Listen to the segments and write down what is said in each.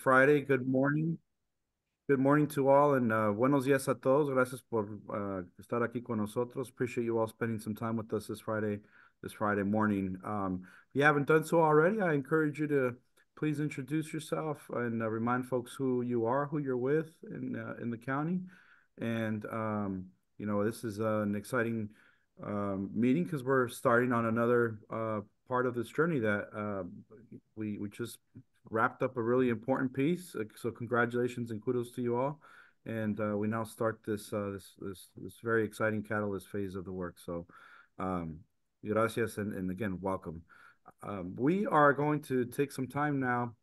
Friday. Good morning. Good morning to all and uh, buenos días a todos. Gracias por uh, estar aquí con nosotros. Appreciate you all spending some time with us this Friday, this Friday morning. Um, if you haven't done so already, I encourage you to please introduce yourself and uh, remind folks who you are, who you're with in uh, in the county. And um, you know, this is uh, an exciting um, meeting because we're starting on another uh, part of this journey that we we just wrapped up a really important piece. So congratulations and kudos to you all. And uh, we now start this uh, this this this very exciting catalyst phase of the work. So um, gracias and, and again welcome. Um, we are going to take some time now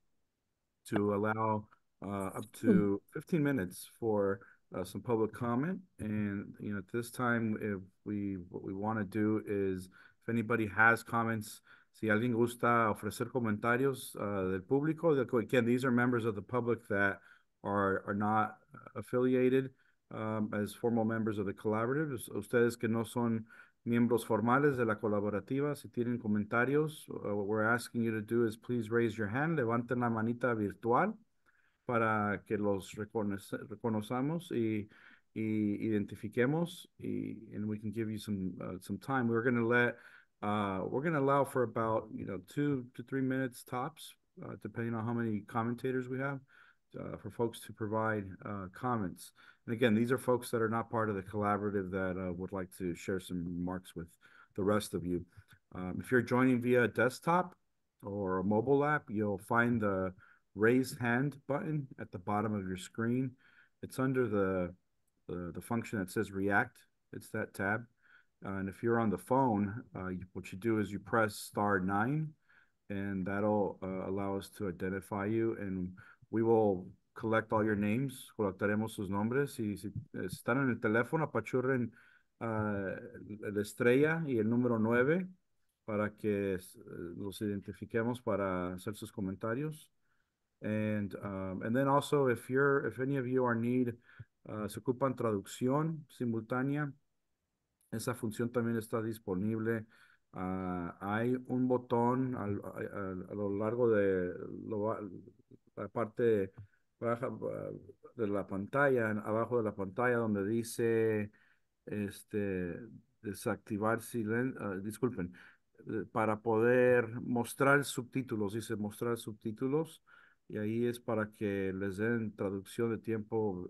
to allow uh, up to 15 minutes for uh, some public comment. And you know, at this time, if we what we want to do is, if anybody has comments, si alguien gusta ofrecer comentarios uh, del público, again, these are members of the public that are are not affiliated um, as formal members of the collaborative. Ustedes que no son miembros formales de la colaborativa, si tienen comentarios, uh, what we're asking you to do is please raise your hand, levanten la manita virtual para que los reconozcamos y, y identifiquemos y and we can give you some uh, some time. We're going to let uh, we're going to allow for about you know two to three minutes tops, uh, depending on how many commentators we have, uh, for folks to provide uh, comments. And again, these are folks that are not part of the collaborative that uh, would like to share some remarks with the rest of you. Um, if you're joining via a desktop or a mobile app, you'll find the raise hand button at the bottom of your screen. It's under the, the, the function that says react. It's that tab. Uh, and if you're on the phone, uh, you, what you do is you press star nine, and that'll uh, allow us to identify you. And we will collect all your names, colectaremos sus nombres. Y si están en el teléfono, apachurren uh, la estrella y el número nueve para que los identifiquemos para hacer sus comentarios. And um, and then also if you're if any of you are need uh, se ocupan traducción simultánea, esa función también está disponible. Uh, hay un botón a, lo largo de la parte baja de la pantalla, abajo de la pantalla donde dice este desactivar silencio, uh, disculpen, eh, para poder mostrar subtítulos, dice mostrar subtítulos y ahí es para que les den traducción de tiempo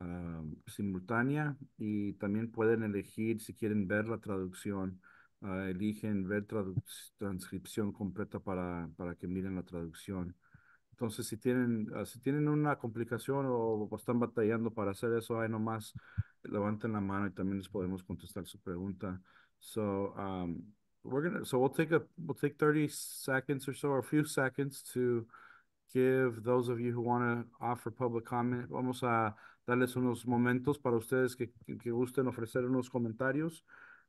uh, simultánea y también pueden elegir si quieren ver la traducción, uh, eligen ver transcripción completa para, para que miren la traducción. Entonces, si tienen, si tienen una complicación o, están batallando para hacer eso, ahí nomás levanten la mano y también les podemos contestar su pregunta. So, um, we're gonna so we'll take a we'll take 30 seconds or so a few seconds to give those of you who want to offer public comment vamos a darles unos momentos para ustedes que, que gusten ofrecer unos comentarios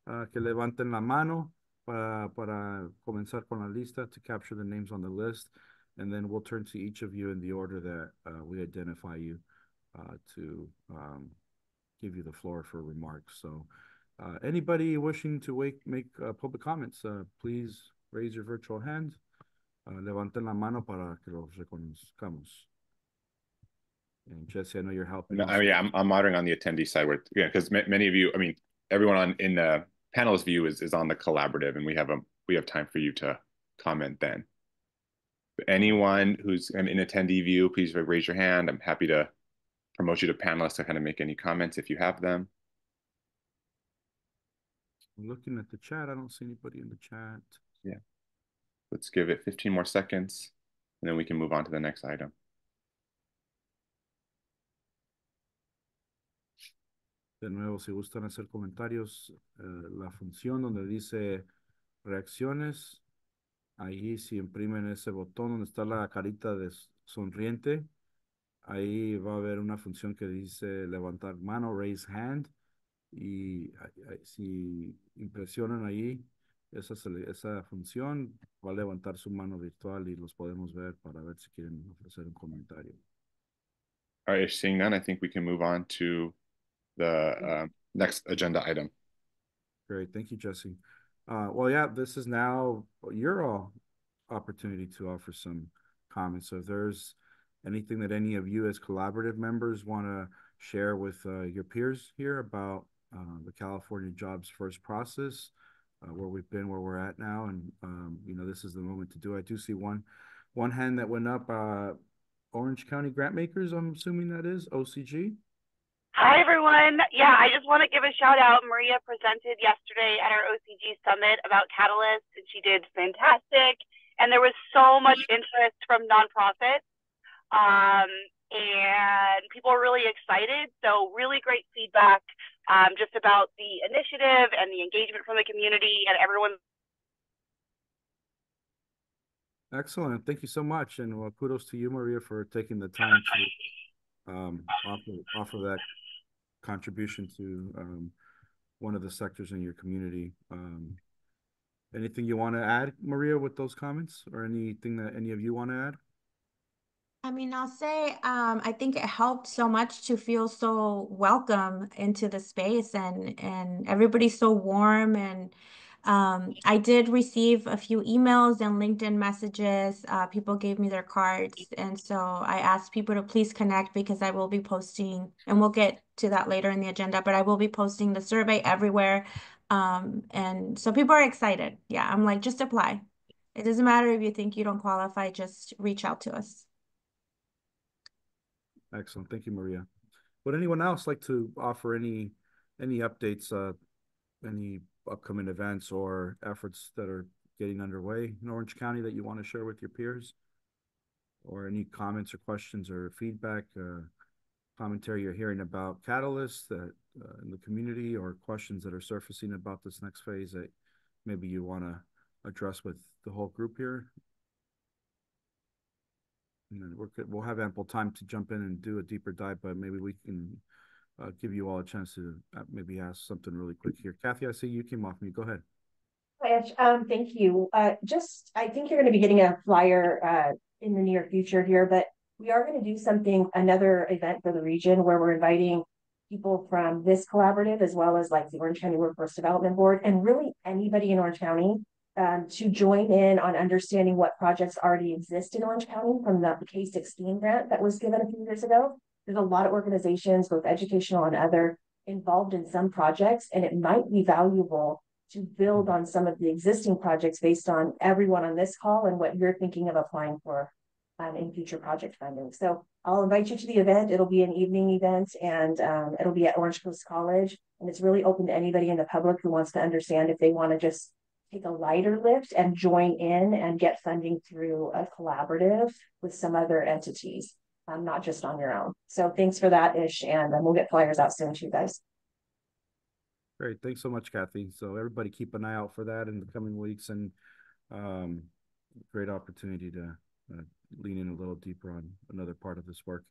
uh, que levanten la mano para, para comenzar con la lista to capture the names on the list and then we'll turn to each of you in the order that uh, we identify you uh, to um, give you the floor for remarks so uh, anybody wishing to wake, make uh, public comments, uh, please raise your virtual hand. levanten la mano para que los reconozcamos. And Jesse, I know you're helping. No, I mean, I'm, I'm monitoring on the attendee side where, yeah, because many of you, I mean, everyone on in the panelist view is, is on the collaborative and we have a, we have time for you to comment then. Anyone who's in attendee view, please raise your hand. I'm happy to promote you to panelists to kind of make any comments if you have them looking at the chat. I don't see anybody in the chat. Yeah. Let's give it 15 more seconds and then we can move on to the next item. De nuevo, si gustan hacer comentarios, eh, la función donde dice reacciones, ahí si imprimen ese botón donde está la carita de sonriente, ahí va a haber una función que dice levantar mano, raise hand y si impresionan ahí esa, esa función, va a levantar su mano virtual y los podemos ver para ver si quieren ofrecer un comentario. All right, seeing none, I think we can move on to the uh, next agenda item. Great, thank you, Jesse. Uh, well, yeah, this is now your all opportunity to offer some comments. So if there's anything that any of you as collaborative members want to share with uh, your peers here about uh, the California Jobs First process, uh, where we've been, where we're at now, and um, you know this is the moment to do. I do see one one hand that went up. Uh, Orange County Grant Makers, I'm assuming that is OCG. Hi, everyone. Yeah, I just want to give a shout out. Maria presented yesterday at our OCG summit about Catalyst, and she did fantastic. And there was so much interest from nonprofits, um, and people are really excited. So, really great feedback um, just about the initiative and the engagement from the community and everyone. Excellent. Thank you so much. And well, kudos to you, Maria, for taking the time to um, offer, offer that contribution to um, one of the sectors in your community. Um, anything you want to add, Maria, with those comments, or anything that any of you want to add? I mean, I'll say um, I think it helped so much to feel so welcome into the space, and and everybody's so warm and um, I did receive a few emails and LinkedIn messages. Uh, people gave me their cards. And so I asked people to please connect because I will be posting, and we'll get to that later in the agenda, but I will be posting the survey everywhere. Um, and so people are excited. Yeah, I'm like, just apply. It doesn't matter if you think you don't qualify, just reach out to us. Excellent. Thank you, Maria. Would anyone else like to offer any any updates, uh, any upcoming events or efforts that are getting underway in Orange County that you want to share with your peers? Or any comments or questions or feedback, uh, commentary you're hearing about catalysts that uh, in the community or questions that are surfacing about this next phase that maybe you want to address with the whole group here? And then we're, we'll have ample time to jump in and do a deeper dive, but maybe we can uh, give you all a chance to uh, maybe ask something really quick here. Kathy, I see you came off mute. Go ahead. Hi, um, thank you. Uh, just, I think you're going to be getting a flyer uh, in the near future here, but we are going to do something, another event for the region where we're inviting people from this collaborative as well as like the Orange County Workforce Development Board and really anybody in Orange County um, to join in on understanding what projects already exist in Orange County from the K-16 grant that was given a few years ago there's a lot of organizations, both educational and other, involved in some projects, and it might be valuable to build on some of the existing projects based on everyone on this call and what you're thinking of applying for um, in future project funding. So I'll invite you to the event. It'll be an evening event and um, it'll be at Orange Coast College. And it's really open to anybody in the public who wants to understand if they want to just take a lighter lift and join in and get funding through a collaborative with some other entities um, not just on your own. So thanks for that, Ish, and um, we'll get flyers out soon to you guys. Great. Thanks so much, Kathy. So everybody keep an eye out for that in the coming weeks and um, great opportunity to uh, lean in a little deeper on another part of this work.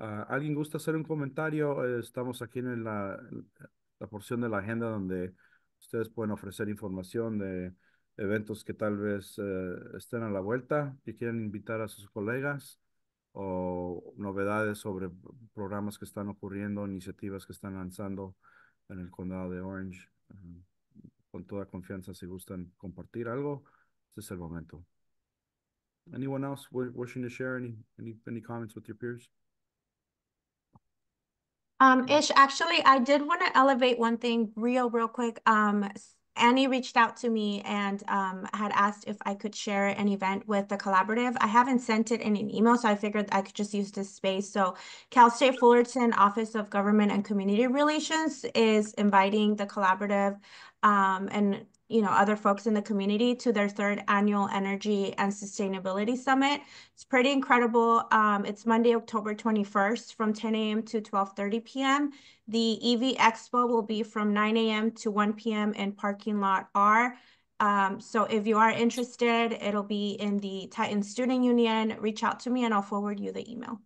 Uh, ¿Alguien gusta hacer un comentario? Estamos aquí en la, la porción de la agenda donde ustedes pueden ofrecer información de eventos que tal vez eh, estén a la vuelta, que quieran invitar a sus colegas o novedades sobre programas que están ocurriendo, iniciativas que están lanzando en el condado de Orange. Um, con toda confianza, si gustan compartir algo, este es el momento. Anyone else wishing to share any any any comments with your peers? Um, Ish, actually, I did want to elevate one thing real, real quick. Um, Annie reached out to me and um, had asked if I could share an event with the collaborative. I haven't sent it in an email, so I figured I could just use this space. So Cal State Fullerton Office of Government and Community Relations is inviting the collaborative um, and you know, other folks in the community to their third annual Energy and Sustainability Summit. It's pretty incredible. Um, it's Monday, October 21st from 10 a.m. to 12.30 p.m. The EV Expo will be from 9 a.m. to 1 p.m. in parking lot R. Um, so if you are interested, it'll be in the Titan Student Union. Reach out to me and I'll forward you the email.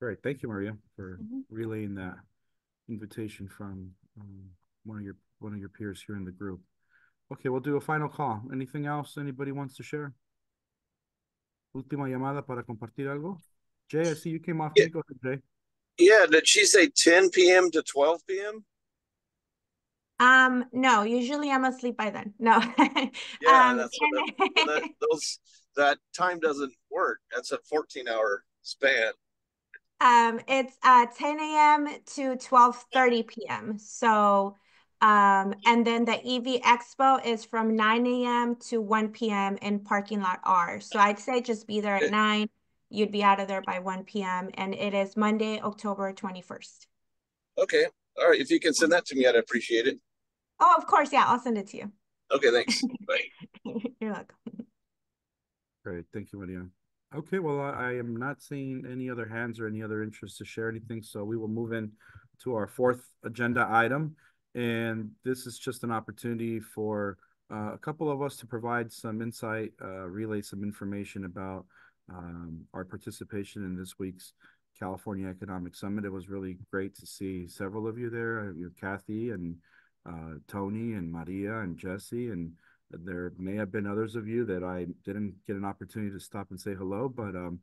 Great. Thank you, Maria, for mm -hmm. relaying that invitation from um, one of your one of your peers here in the group. Okay, we'll do a final call. Anything else anybody wants to share? Última llamada para compartir algo. Jay, I see you came off. Yeah. Go ahead, Jay. Yeah, did she say 10 p.m. to 12 p.m.? Um, no, usually I'm asleep by then. No. Yeah, um, that's what that, that, those that time doesn't work. That's a 14 hour span. um, it's uh 10 a.m. to 12:30 p.m. So, um, and then the EV Expo is from 9 a.m. to 1 p.m. in parking lot R. So I'd say just be there at 9. You'd be out of there by 1 p.m. and it is Monday, October 21st. Okay. All right. If you can send that to me, I'd appreciate it. Oh, of course, yeah, I'll send it to you. Okay, thanks. Bye. You're welcome. Great, thank you, Maria. Okay, well, I, I am not seeing any other hands or any other interest to share anything, so we will move in to our fourth agenda item. And this is just an opportunity for uh, a couple of us to provide some insight, uh, relay some information about um, our participation in this week's California Economic Summit. It was really great to see several of you there, uh, you know, Kathy and uh, Tony and Maria and Jesse and there may have been others of you that I didn't get an opportunity to stop and say hello, but um,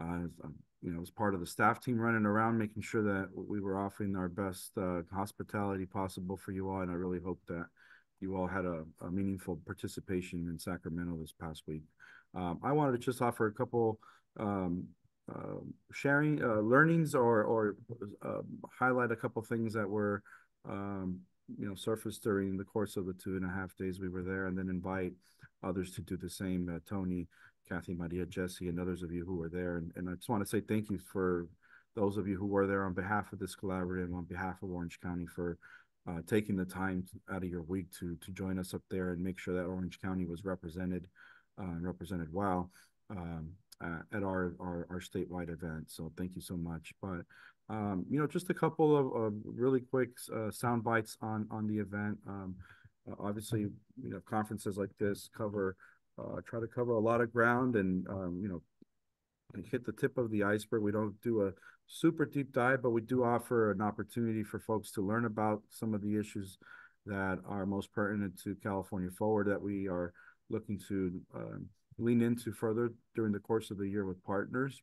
uh, you know, as part of the staff team running around, making sure that we were offering our best uh, hospitality possible for you all, and I really hope that you all had a, a meaningful participation in Sacramento this past week. Um, I wanted to just offer a couple um, uh, sharing uh, learnings or or uh, highlight a couple things that were um, you know surfaced during the course of the two and a half days we were there, and then invite others to do the same. Uh, Tony, Kathy, Maria, Jesse, and others of you who were there, and, and I just want to say thank you for those of you who were there on behalf of this collaborative, on behalf of Orange County for uh, taking the time out of your week to to join us up there and make sure that Orange County was represented uh, and represented well um, uh, at our, our our statewide event. So thank you so much. But um, you know, just a couple of, really quick uh, sound bites on on the event. Um, obviously, you know, conferences like this cover uh, try to cover a lot of ground and um, you know hit the tip of the iceberg. We don't do a super deep dive, but we do offer an opportunity for folks to learn about some of the issues that are most pertinent to California Forward that we are looking to um, lean into further during the course of the year with partners.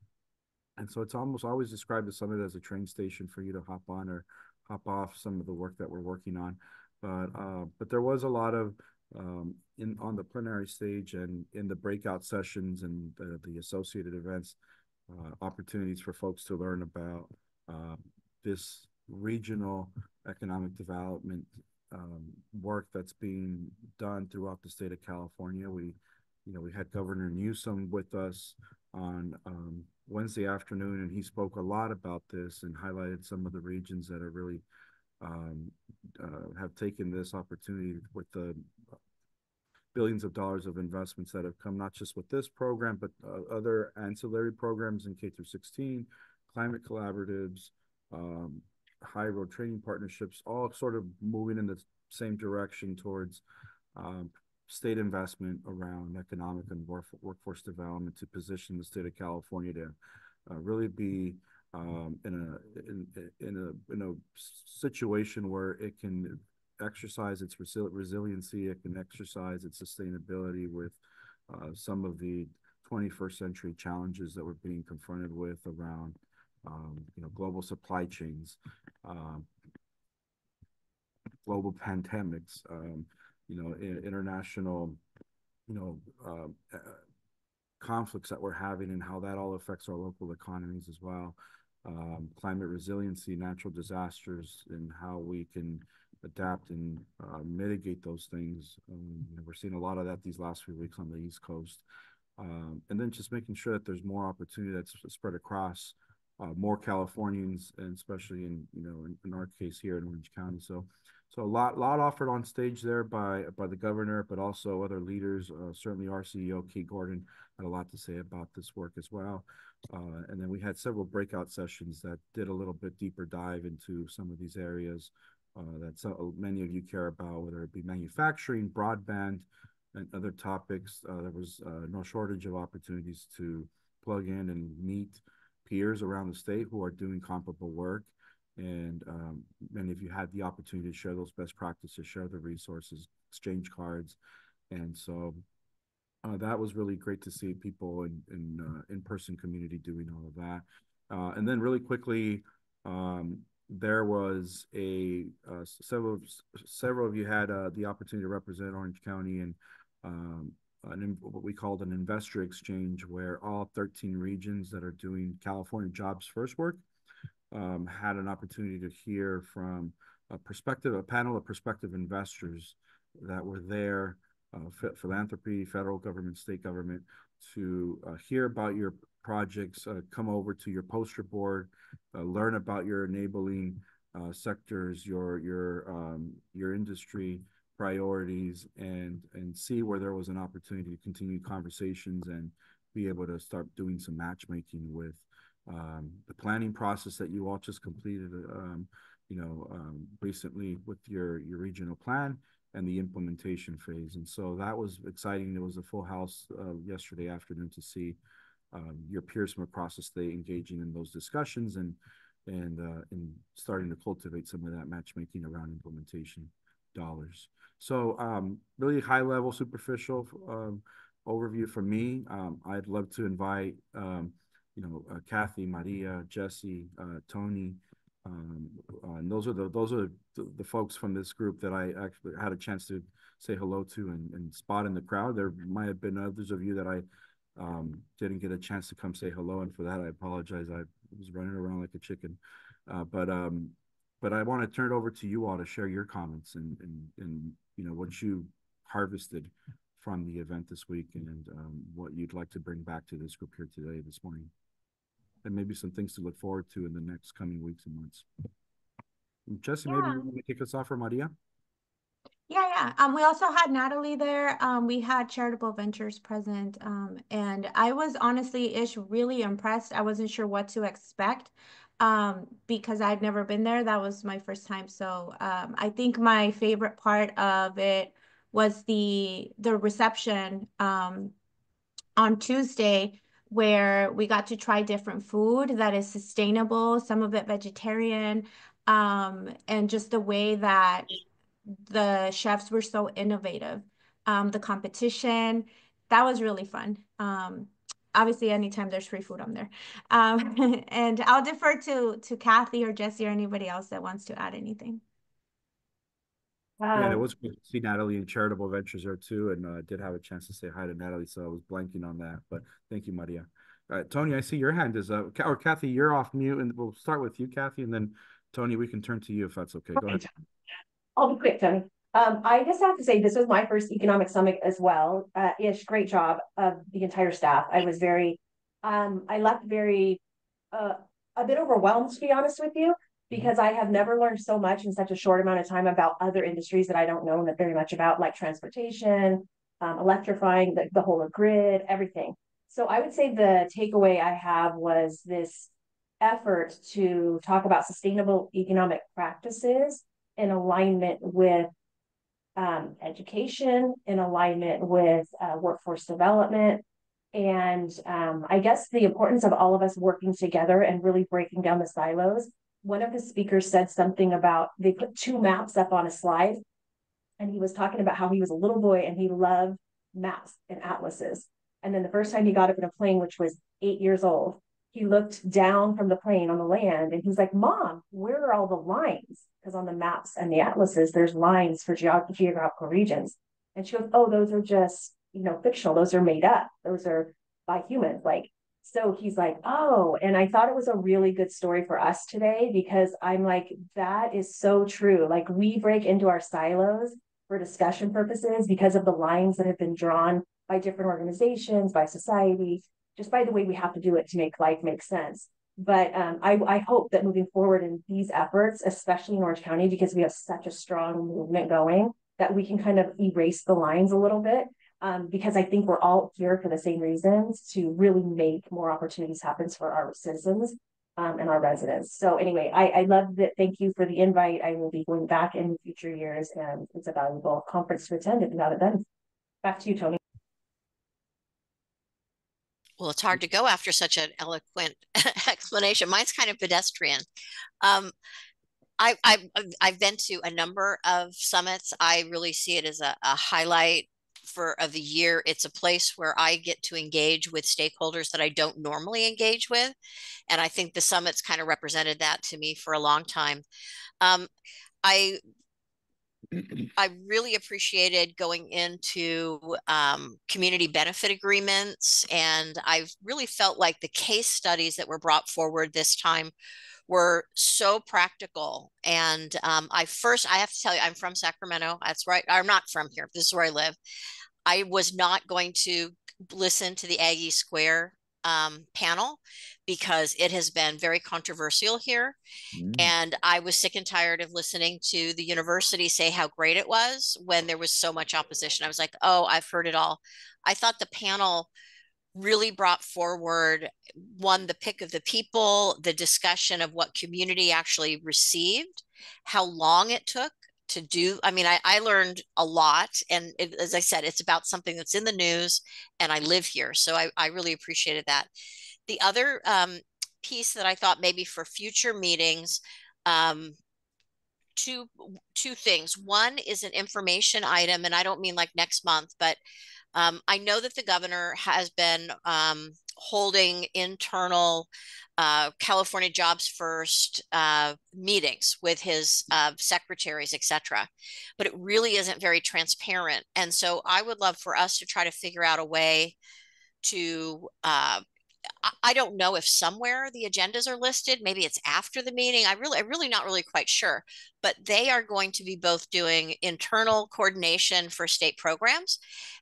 And so it's almost always described the summit as a train station for you to hop on or hop off some of the work that we're working on. But uh, but there was a lot of um, in on the plenary stage and in the breakout sessions and the, the associated events, uh, opportunities for folks to learn about uh, this regional economic development um, work that's being done throughout the state of California. We, you know, we had Governor Newsom with us on um, Wednesday afternoon, and he spoke a lot about this and highlighted some of the regions that are really um, uh, have taken this opportunity with the billions of dollars of investments that have come not just with this program, but uh, other ancillary programs in K through 16, climate collaboratives, um, high road training partnerships, all sort of moving in the same direction towards um, state investment around economic and work, workforce development to position the state of California to uh, really be um, in a in, in a in a situation where it can exercise its resi resiliency, it can exercise its sustainability with uh, some of the 21st century challenges that we're being confronted with around, um, you know, global supply chains, um, global pandemics, um, you know, international, you know, uh, conflicts that we're having and how that all affects our local economies as well. Um, climate resiliency, natural disasters, and how we can adapt and uh, mitigate those things. Um, we're seeing a lot of that these last few weeks on the East Coast. Um, and then just making sure that there's more opportunity that's spread across uh, more Californians, and especially in you know in, in, our case here in Orange County. So, so a lot lot offered on stage there by by the governor, but also other leaders. Uh, certainly, our CEO Kate Gordon had a lot to say about this work as well. Uh, and then we had several breakout sessions that did a little bit deeper dive into some of these areas uh, that so many of you care about, whether it be manufacturing, broadband, and other topics. Uh, there was uh, no shortage of opportunities to plug in and meet peers around the state who are doing comparable work. And um, many of you had the opportunity to share those best practices, share the resources, exchange cards. And so uh, that was really great to see people in in uh, in person community doing all of that. Uh, and then really quickly, um, there was a uh, several several of you had uh, the opportunity to represent Orange County and um, an, what we called an investor exchange, where all 13 regions that are doing California Jobs First work um, had an opportunity to hear from a perspective, a panel of prospective investors that were there, uh, philanthropy, federal government, state government, to uh, hear about your projects, uh, come over to your poster board, uh, learn about your enabling uh, sectors, your your um, your industry priorities, and and see where there was an opportunity to continue conversations and be able to start doing some matchmaking with um, the planning process that you all just completed, um, you know, um, recently with your your regional plan and the implementation phase. And so that was exciting. There was a full house uh, yesterday afternoon to see um, your peers from across the state engaging in those discussions and and uh, and starting to cultivate some of that matchmaking around implementation dollars. So um, really high level, superficial um, overview from me. Um, I'd love to invite um, you know uh, Kathy, Maria, Jesse, uh, Tony. Um, uh, and those are the those are the, the, folks from this group that I actually had a chance to say hello to and, and spot in the crowd. There might have been others of you that I um, didn't get a chance to come say hello, and for that I apologize. I was running around like a chicken, uh, but um, but I want to turn it over to you all to share your comments and and and you know what you harvested from the event this week and um, what you'd like to bring back to this group here today this morning, and maybe some things to look forward to in the next coming weeks and months. Jesse, yeah. maybe you want to kick us off for Maria. Yeah, yeah. Um, we also had Natalie there. Um, we had Charitable Ventures present. Um, and I was honestly Ish really impressed. I wasn't sure what to expect. Um, because I'd never been there. That was my first time. So um, I think my favorite part of it was the the reception um, on Tuesday where we got to try different food that is sustainable, some of it vegetarian, um, and just the way that the chefs were so innovative. Um, the competition, that was really fun. Um, obviously, anytime there's free food, I'm there. Um, and I'll defer to to Kathy or Jesse or anybody else that wants to add anything. Yeah, it um, was good to see Natalie in Charitable Ventures there too, and uh, did have a chance to say hi to Natalie, so I was blanking on that. But thank you, Maria. Uh, Tony, I see your hand is up. Or Kathy, you're off mute, and we'll start with you, Kathy, and then Tony, we can turn to you if that's okay. Go ahead. I'll be quick, Tony. Um, I just have to say this was my first economic summit as well. Uh, Ish, great job of the entire staff. I was very, um, I left very, uh, a bit overwhelmed to be honest with you, because I have never learned so much in such a short amount of time about other industries that I don't know very much about, like transportation, um, electrifying the, the whole grid, everything. So I would say the takeaway I have was this effort to talk about sustainable economic practices in alignment with um, education, in alignment with uh, workforce development. And um, I guess the importance of all of us working together and really breaking down the silos. One of the speakers said something about they put two maps up on a slide, and he was talking about how he was a little boy and he loved maps and atlases. And then the first time he got up in a plane, which was eight years old, he looked down from the plane on the land and he's like, Mom, where are all the lines? Because on the maps and the atlases, there's lines for geog- geographical regions. And she goes, Oh, those are just, you know, fictional. Those are made up. Those are by humans. Like, so he's like, Oh, and I thought it was a really good story for us today because I'm like, that is so true. Like, we break into our silos for discussion purposes because of the lines that have been drawn by different organizations, by society, just by the way we have to do it to make life make sense. But um, I, I hope that moving forward in these efforts, especially in Orange County, because we have such a strong movement going, that we can kind of erase the lines a little bit. Um, because I think we're all here for the same reasons to really make more opportunities happen for our citizens um, and our residents. So anyway, I, I love that. Thank you for the invite. I will be going back in future years and it's a valuable conference to attend if haven't been. Back to you, Tony. Well, it's hard to go after such an eloquent explanation. Mine's kind of pedestrian. Um, I, I've, I've been to a number of summits. I really see it as a, a highlight for of the year. It's a place where I get to engage with stakeholders that I don't normally engage with, and I think the summit's kind of represented that to me for a long time. Um, I I really appreciated going into um, community benefit agreements, and I've really felt like the case studies that were brought forward this time were so practical. And um, I first, I have to tell you, I'm from Sacramento. That's right. I'm not from here. This is where I live. I was not going to listen to the Aggie Square um, panel because it has been very controversial here. Mm. And I was sick and tired of listening to the university say how great it was when there was so much opposition. I was like, oh, I've heard it all. I thought the panel really brought forward one, the pick of the people, the discussion of what community actually received, how long it took to do i mean i, I learned a lot and it, as i said it's about something that's in the news and i live here so i, I really appreciated that. The other um, piece that i thought maybe for future meetings um, two two things. One is an information item and i don't mean like next month but um, I know that the governor has been um, holding internal uh, California Jobs First uh, meetings with his uh, secretaries, etc. But it really isn't very transparent. And so I would love for us to try to figure out a way to uh, I don't know if somewhere the agendas are listed. Maybe it's after the meeting. I really, I'm really not really quite sure. But they are going to be both doing internal coordination for state programs,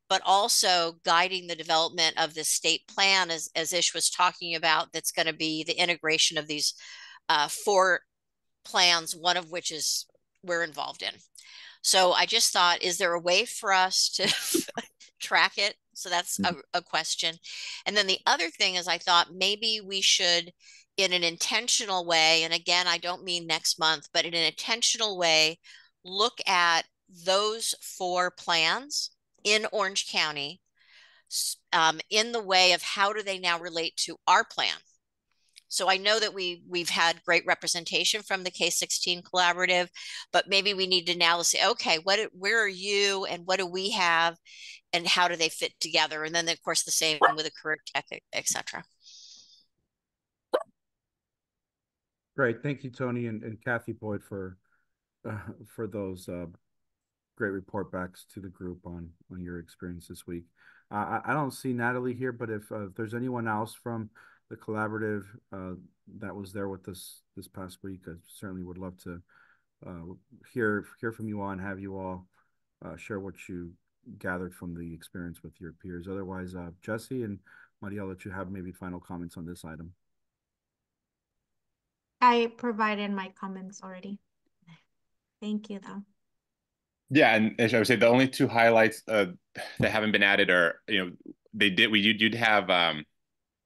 but also guiding the development of the state plan, as as Ish was talking about. That's going to be the integration of these uh, four plans, one of which is we're involved in. So I just thought, is there a way for us to track it so that's mm-hmm. a, a question. And then the other thing is, I thought maybe we should, in an intentional way, and again, I don't mean next month, but in an intentional way, look at those four plans in Orange County um, in the way of how do they now relate to our plan so I know that we we've had great representation from the K16 collaborative, but maybe we need to now say, okay, what where are you and what do we have and how do they fit together? And then of course the same with a career tech, etc. Great, thank you, Tony and, and Kathy Boyd for uh, for those uh, great report backs to the group on on your experience this week. Uh, I, I don't see Natalie here, but if, uh, if there's anyone else from the collaborative uh, that was there with us this past week. I certainly would love to uh, hear hear from you all and have you all uh, share what you gathered from the experience with your peers. Otherwise, uh, Jesse and Maria, I'll let you have maybe final comments on this item. I provided my comments already. Thank you, though. Yeah, and as I would say the only two highlights uh, that haven't been added are, you know, they did we you'd, you'd have um,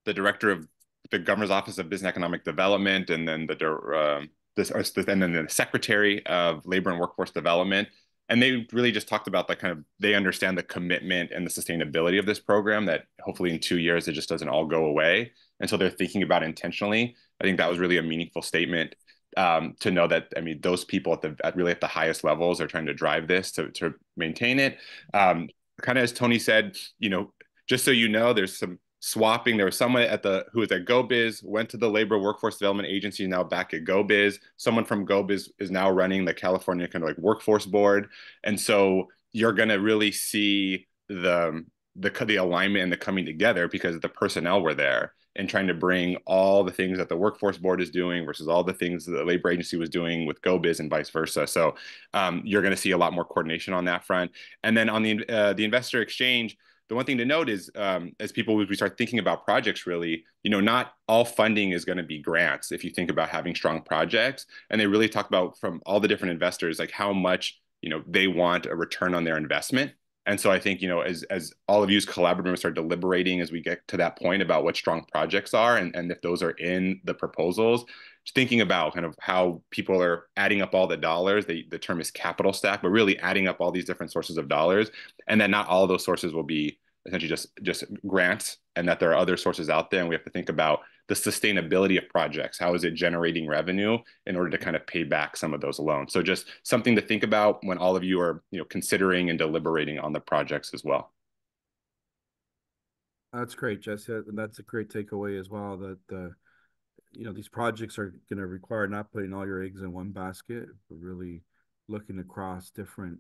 the director of the governor's office of business and economic development, and then the uh, this and then the secretary of labor and workforce development. And they really just talked about that kind of they understand the commitment and the sustainability of this program. That hopefully in two years it just doesn't all go away, and so they're thinking about intentionally. I think that was really a meaningful statement um, to know that I mean those people at the at really at the highest levels are trying to drive this to to maintain it. Um, kind of as Tony said, you know, just so you know, there's some swapping. There was someone at the who was at GoBiz, went to the Labor Workforce Development Agency, now back at GoBiz. Someone from GoBiz is now running the California kind of like workforce board, and so you're gonna really see the the the alignment and the coming together because the personnel were there and trying to bring all the things that the workforce board is doing versus all the things that the labor agency was doing with GoBiz and vice versa. So um, you're going to see a lot more coordination on that front. And then on the uh, the investor exchange, the one thing to note is um, as people we start thinking about projects really you know not all funding is going to be grants if you think about having strong projects. And they really talk about from all the different investors like how much you know they want a return on their investment and so i think you know as as all of you as collaborators start deliberating as we get to that point about what strong projects are and, and if those are in the proposals thinking about kind of how people are adding up all the dollars. The, the term is capital stack, but really adding up all these different sources of dollars, and that not all of those sources will be essentially just just grants and that there are other sources out there and we have to think about the sustainability of projects. How is it generating revenue in order to kind of pay back some of those loans? So just something to think about when all of you are you know considering and deliberating on the projects as well. That's great Jesse that's a great takeaway as well that the you know these projects are going to require not putting all your eggs in one basket but really looking across different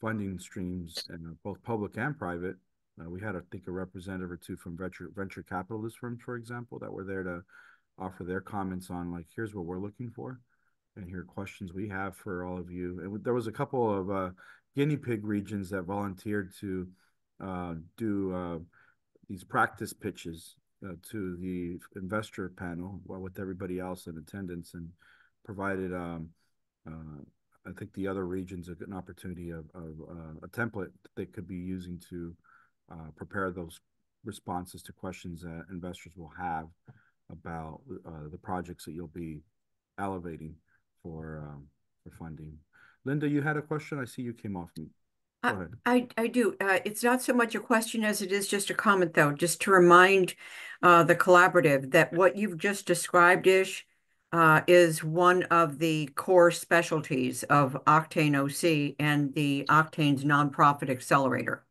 funding streams and uh, both public and private uh, we had, I think, a representative or two from venture venture capitalist firms, for example, that were there to offer their comments on like, here's what we're looking for, and here are questions we have for all of you. And there was a couple of uh, guinea pig regions that volunteered to uh, do uh, these practice pitches uh, to the investor panel, well, with everybody else in attendance, and provided. Um, uh, I think the other regions an opportunity of, of a template that they could be using to uh, prepare those responses to questions that investors will have about uh, the projects that you'll be elevating for um, for funding. Linda, you had a question. I see you came off mute. Go. I, I do. Uh, it's not so much a question as it is just a comment, though, just to remind uh, the collaborative that what you've just described, Ish, uh, is one of the core specialties of Octane OC and the Octane's nonprofit accelerator.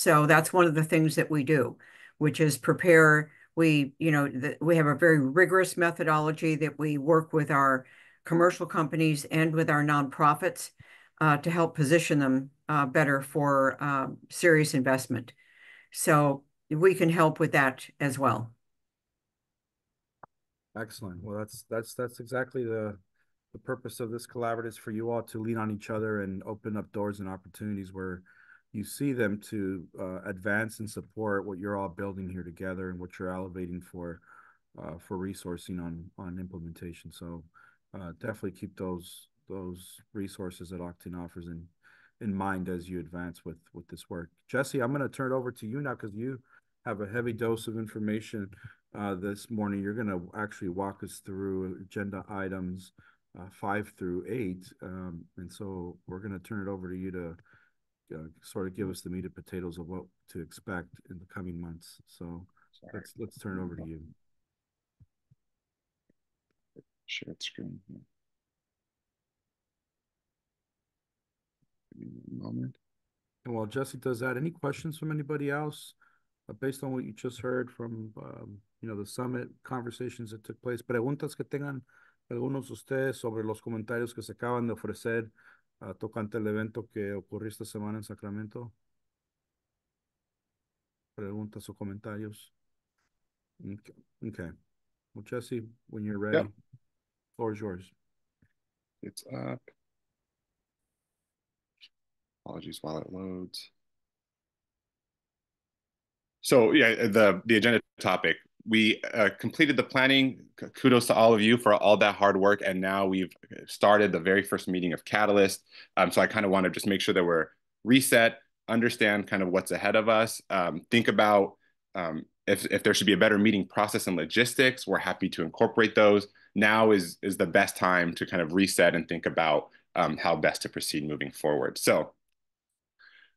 So that's one of the things that we do, which is prepare. We, you know, the, we have a very rigorous methodology that we work with our commercial companies and with our nonprofits uh, to help position them uh, better for uh, serious investment. So we can help with that as well. Excellent. Well, that's that's that's exactly the the purpose of this collaborative is for you all to lean on each other and open up doors and opportunities where you see them to uh, advance and support what you're all building here together and what you're elevating for uh, for resourcing on on implementation. So uh, definitely keep those those resources that Octane offers in in mind as you advance with with this work. Jesse, I'm going to turn it over to you now because you have a heavy dose of information uh, this morning. You're going to actually walk us through agenda items uh, five through eight, um, and so we're going to turn it over to you to uh, sort of give us the meat and potatoes of what to expect in the coming months. So Sorry. let's let's turn it over to you. Shared screen. Here. moment. And while Jesse does that, any questions from anybody else uh, based on what you just heard from um, you know the summit conversations that took place? Preguntas que tengan algunos de ustedes sobre los comentarios que se acaban de ofrecer uh, tocante el evento que ocurrió esta semana en Sacramento? Preguntas o comentarios? Okay. okay. Well, Jesse, when you're ready, yep. floor is yours. It's up. Apologies while it loads. So yeah, the the agenda topic we uh, completed the planning. Kudos to all of you for all that hard work. And now we've started the very first meeting of Catalyst. Um, so I kind of want to just make sure that we're reset, understand kind of what's ahead of us, um, think about um, if, if there should be a better meeting process and logistics, we're happy to incorporate those. Now is, is the best time to kind of reset and think about um, how best to proceed moving forward. So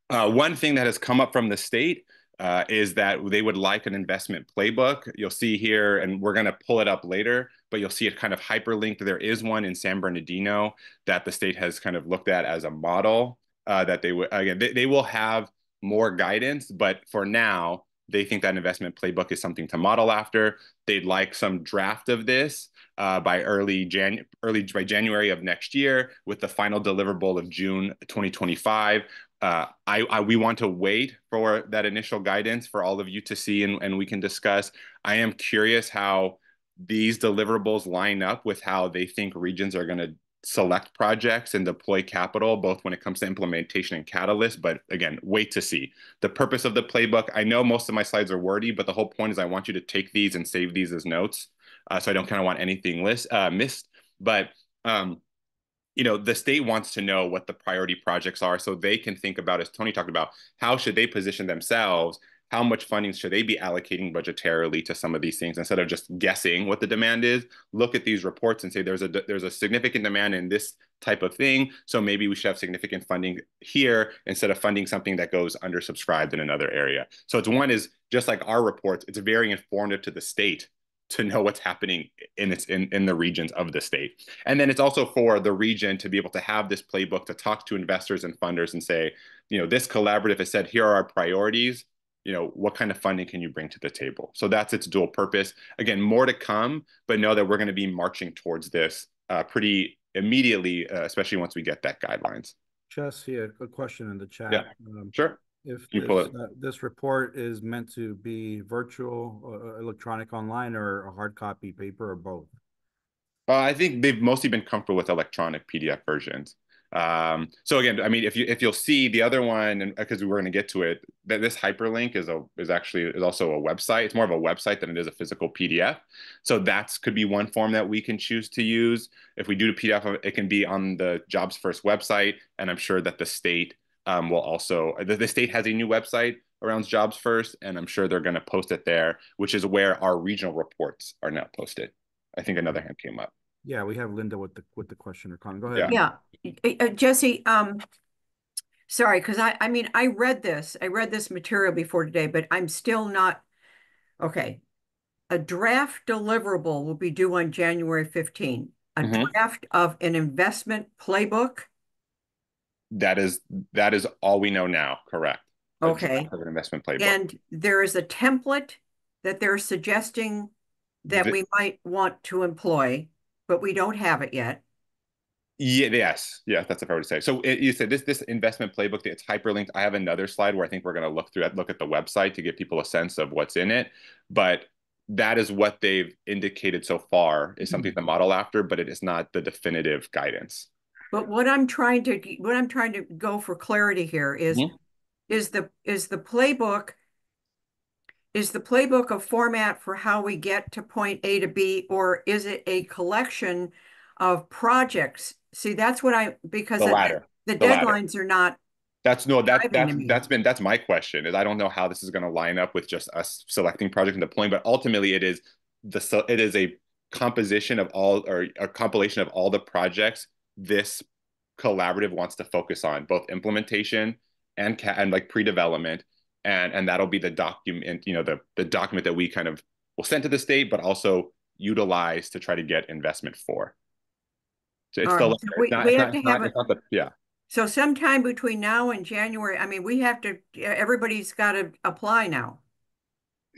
uh, one thing that has come up from the state uh, is that they would like an investment playbook. You'll see here, and we're going to pull it up later, but you'll see it kind of hyperlinked. There is one in San Bernardino that the state has kind of looked at as a model uh, that they would, again, they, they will have more guidance, but for now, they think that investment playbook is something to model after. They'd like some draft of this uh, by early Jan early by January of next year, with the final deliverable of June 2025 uh, I, I, we want to wait for that initial guidance for all of you to see and, and we can discuss. I am curious how these deliverables line up with how they think regions are going to select projects and deploy capital, both when it comes to implementation and catalyst. But again, wait to see. The purpose of the playbook, I know most of my slides are wordy, but the whole point is I want you to take these and save these as notes. Uh, so I don't kind of want anything list, uh, missed. But um, you know the state wants to know what the priority projects are so they can think about as tony talked about how should they position themselves? How much funding should they be allocating budgetarily to some of these things instead of just guessing what the demand is? Look at these reports and say there's a there's a significant demand in this type of thing so maybe we should have significant funding here instead of funding something that goes undersubscribed in another area. So it's one is just like our reports it's very informative to the state to know what's happening in its in, in the regions of the state. And then it's also for the region to be able to have this playbook to talk to investors and funders and say, you know, this collaborative has said, here are our priorities. You know, what kind of funding can you bring to the table? So that's its dual purpose. Again, more to come, but know that we're going to be marching towards this uh, pretty immediately, uh, especially once we get that guidelines. Chess here, a question in the chat. Yeah, um, sure. If this, uh, this, report is meant to be virtual, uh, electronic online, or a hard copy paper, or both? Uh, I think they've mostly been comfortable with electronic PDF versions. Um, so again, I mean, if you if you'll see the other one, and because we were going to get to it, that this hyperlink is a is actually is also a website. It's more of a website than it is a physical PDF. So that's could be one form that we can choose to use. If we do the PDF, it can be on the Jobs First website, and I'm sure that the state um, will also the, the state has a new website around Jobs First, and I'm sure they're going to post it there, which is where our regional reports are now posted. I think another hand came up. Yeah, we have Linda with the with the question or comment. Go ahead. Yeah, yeah. Uh, Jesse. Um, sorry, because I I mean I read this. I read this material before today, but I'm still not okay. A draft deliverable will be due on January 15. A mm -hmm. draft of an investment playbook. That is that is all we know now. Correct. Okay. An investment playbook. And there is a template that they're suggesting that the, we might want to employ but we don't have it yet. Yeah, yes, yeah, that's a fair way to say. So it, you said this this investment playbook, it's hyperlinked. I have another slide where I think we're going to look through look at the website to give people a sense of what's in it. But that is what they've indicated so far is something mm-hmm. to model after, but it is not the definitive guidance. But what I'm trying to what I'm trying to go for clarity here is -hmm. is the is the playbook is the playbook a format for how we get to point A to B, or is it a collection of projects? See, that's what I because the, latter. the, the deadlines latter. are not. That's no, that that's that's been that's my question. Is I don't know how this is going to line up with just us selecting projects and deploying, but ultimately it is the it is a composition of all or a compilation of all the projects this collaborative wants to focus on, both implementation and and like pre-development and and that'll be the document you know the the document that we kind of will send to the state but also utilize to try to get investment for. So it's still we, not, we have not, to have not, the, yeah. So sometime between now and january i mean we have to everybody's got to apply now.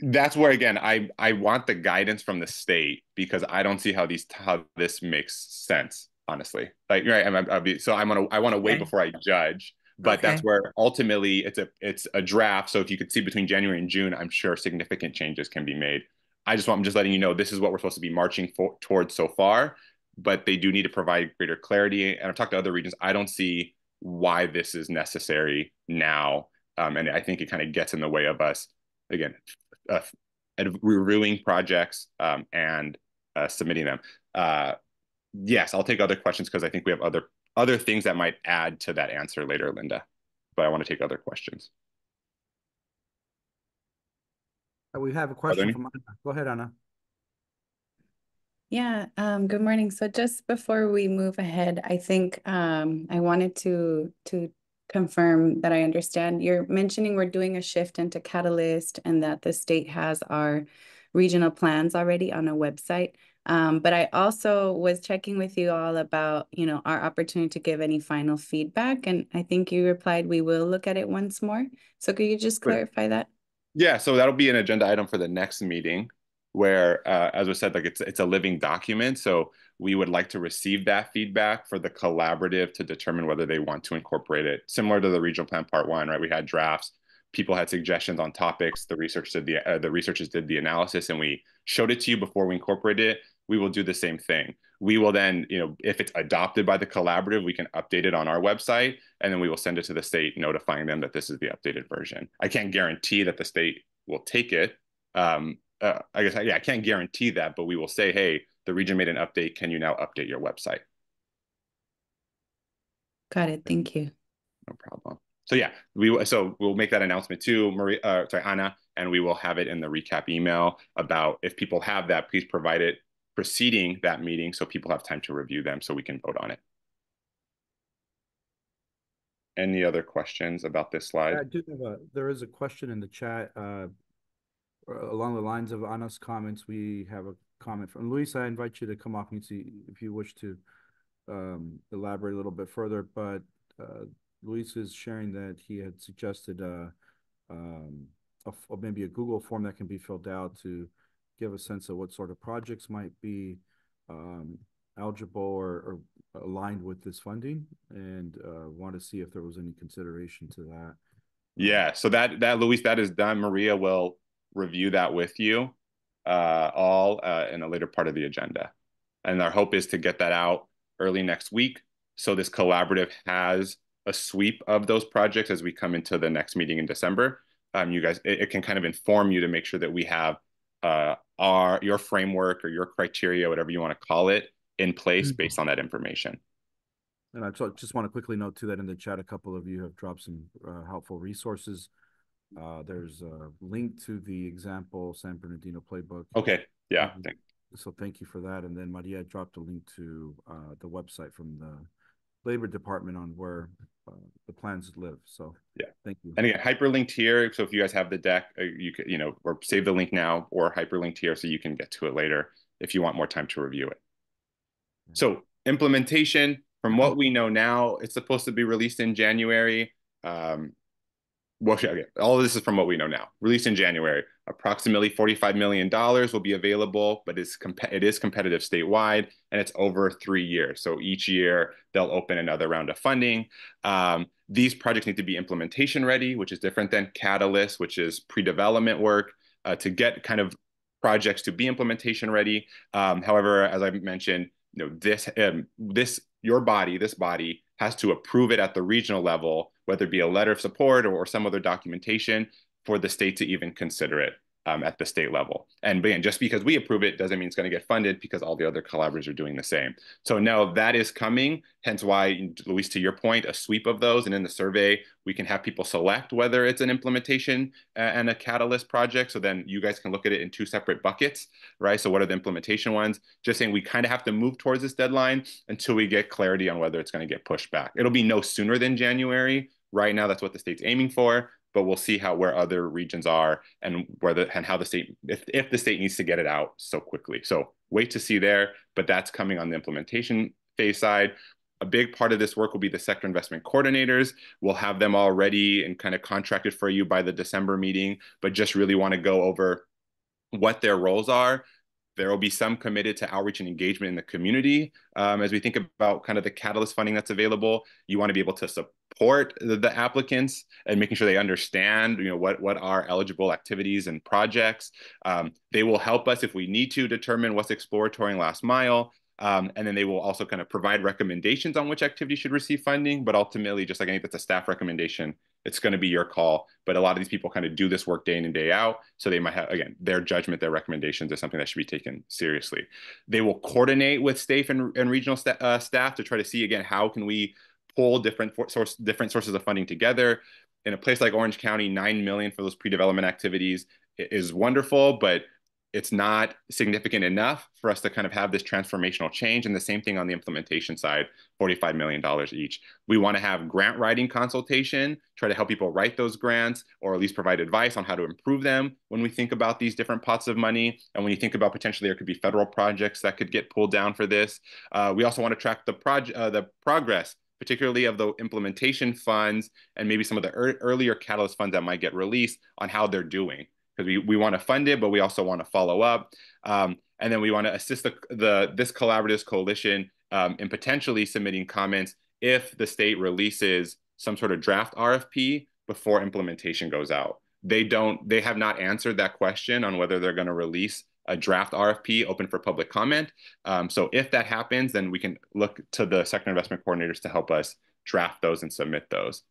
That's where again i i want the guidance from the state because i don't see how these how this makes sense honestly like right I'm, I'll be, so i'm gonna i want to wait okay. before i judge but okay. that's where ultimately it's a it's a draft. So if you could see between January and June, I'm sure significant changes can be made. I just want I'm just letting you know this is what we're supposed to be marching for, towards so far, but they do need to provide greater clarity. And I've talked to other regions. I don't see why this is necessary now, um, and I think it kind of gets in the way of us again uh, reviewing projects um, and uh, submitting them. Uh, yes, I'll take other questions because I think we have other other things that might add to that answer later, Linda. But I want to take other questions. Uh, we have a question from Anna. Go ahead, Anna. Yeah, um, good morning. So just before we move ahead, I think um, I wanted to to confirm that I understand. You're mentioning we're doing a shift into Catalyst and that the state has our regional plans already on a website. Um, but I also was checking with you all about, you know, our opportunity to give any final feedback. And I think you replied, we will look at it once more. So could you just clarify that? Yeah, so that'll be an agenda item for the next meeting where, uh, as I said, like it's, it's a living document. So we would like to receive that feedback for the collaborative to determine whether they want to incorporate it. Similar to the regional plan part one, right? We had drafts people had suggestions on topics. The research did the uh, the researchers did the analysis, and we showed it to you before we incorporated it we will do the same thing. We will then, you know, if it's adopted by the collaborative, we can update it on our website and then we will send it to the state notifying them that this is the updated version. I can't guarantee that the state will take it. Um, uh, I guess, yeah, I can't guarantee that, but we will say, hey, the region made an update. Can you now update your website? Got it. Thank you. No problem. So yeah, we so we'll make that announcement too, Maria. Uh, sorry, Anna, and we will have it in the recap email about if people have that, please provide it preceding that meeting so people have time to review them so we can vote on it. Any other questions about this slide? I do have a, there is a question in the chat, uh, along the lines of Anna's comments. We have a comment from Luis. I invite you to come off and see if you wish to um, elaborate a little bit further, but uh, Luis is sharing that he had suggested uh, um, a, maybe a Google form that can be filled out to give a sense of what sort of projects might be um, eligible or, or, aligned with this funding, and uh, want to see if there was any consideration to that. Yeah, so that that Luis, that is done. Maria will review that with you uh, all uh, in a later part of the agenda, and our hope is to get that out early next week. So this collaborative has a sweep of those projects as we come into the next meeting in December. Um, you guys, it, it, can kind of inform you to make sure that we have uh, our your framework or your criteria, whatever you want to call it, in place mm-hmm. based on that information. And I just want to quickly note too that in the chat, a couple of you have dropped some uh, helpful resources. Uh, there's a link to the example San Bernardino playbook. Okay. Yeah. Um, so thank you for that. And then Maria dropped a link to uh, the website from the Labor Department on where uh, the plans live. So yeah, thank you. And again, hyperlinked here. So if you guys have the deck, uh, you could you know or save the link now or hyperlinked here so you can get to it later if you want more time to review it. So implementation, from what we know now, it's supposed to be released in January. Um, well, okay, all of this is from what we know now. Released in January, approximately $45 million will be available, but it's it is competitive statewide and it's over three years. So each year they'll open another round of funding. Um, these projects need to be implementation ready, which is different than Catalyst, which is pre-development work uh, to get kind of projects to be implementation ready. Um, however, as I mentioned, you know, this um, this your body, this body has to approve it at the regional level, whether it be a letter of support or, or some other documentation for the state to even consider it um, at the state level. And again, just because we approve it doesn't mean it's going to get funded because all the other collaborators are doing the same. So now that is coming, hence why, Luis, to your point, a sweep of those. And in the survey, we can have people select whether it's an implementation and a catalyst project. So then you guys can look at it in two separate buckets, right? So what are the implementation ones? Just saying we kind of have to move towards this deadline until we get clarity on whether it's going to get pushed back. It'll be no sooner than January. Right now, that's what the state's aiming for but we'll see how where other regions are and where the and how the state if, if the state needs to get it out so quickly. So wait to see there, but that's coming on the implementation phase side. A big part of this work will be the sector investment coordinators. We'll have them all ready and kind of contracted for you by the December meeting, but just really want to go over what their roles are there will be some committed to outreach and engagement in the community. Um, as we think about kind of the catalyst funding that's available, you want to be able to support the, the, applicants and making sure they understand, you know, what, what are eligible activities and projects. Um, they will help us if we need to determine what's exploratory and last mile. Um, and then they will also kind of provide recommendations on which activity should receive funding. But ultimately, just like I think that's a staff recommendation, it's going to be your call. But a lot of these people kind of do this work day in and day out. So they might have, again, their judgment, their recommendations is something that should be taken seriously. They will coordinate with state and, and regional st uh, staff to try to see, again, how can we pull different source, different sources of funding together. In a place like Orange County, 9 million for those pre-development activities is wonderful, but it's not significant enough for us to kind of have this transformational change. And the same thing on the implementation side, $45 million each. We want to have grant writing consultation, try to help people write those grants, or at least provide advice on how to improve them when we think about these different pots of money. And when you think about potentially there could be federal projects that could get pulled down for this. Uh, we also want to track the, project, uh, the progress particularly of the implementation funds and maybe some of the er earlier catalyst funds that might get released on how they're doing because we, we want to fund it, but we also want to follow up. Um, and then we want to assist the, the this collaborative coalition um, in potentially submitting comments if the state releases some sort of draft RFP before implementation goes out. They don't, they have not answered that question on whether they're going to release a draft RFP open for public comment. Um, so if that happens, then we can look to the sector investment coordinators to help us draft those and submit those.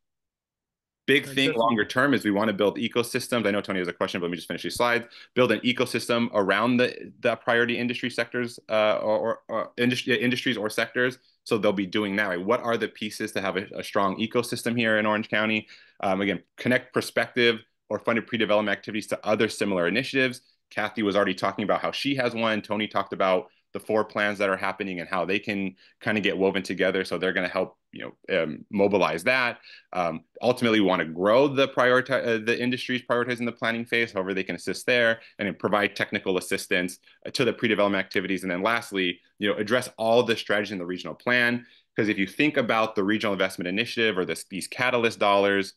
Big thing longer term is we want to build ecosystems. I know Tony has a question, but let me just finish these slides. Build an ecosystem around the, the priority industry sectors uh, or, or, industry, industries or sectors. So they'll be doing that. Right? What are the pieces to have a, a strong ecosystem here in Orange County? Um, again, connect perspective or funded pre-development activities to other similar initiatives. Kathy was already talking about how she has one. Tony talked about the four plans that are happening and how they can kind of get woven together. So they're going to help you know um, mobilize that. Um, ultimately, we want to grow the prioritize uh, the industries prioritizing the planning phase, however they can assist there, and provide technical assistance uh, to the pre-development activities. And then lastly, you know, address all the strategies in the regional plan. Because if you think about the regional investment initiative or this, these catalyst dollars,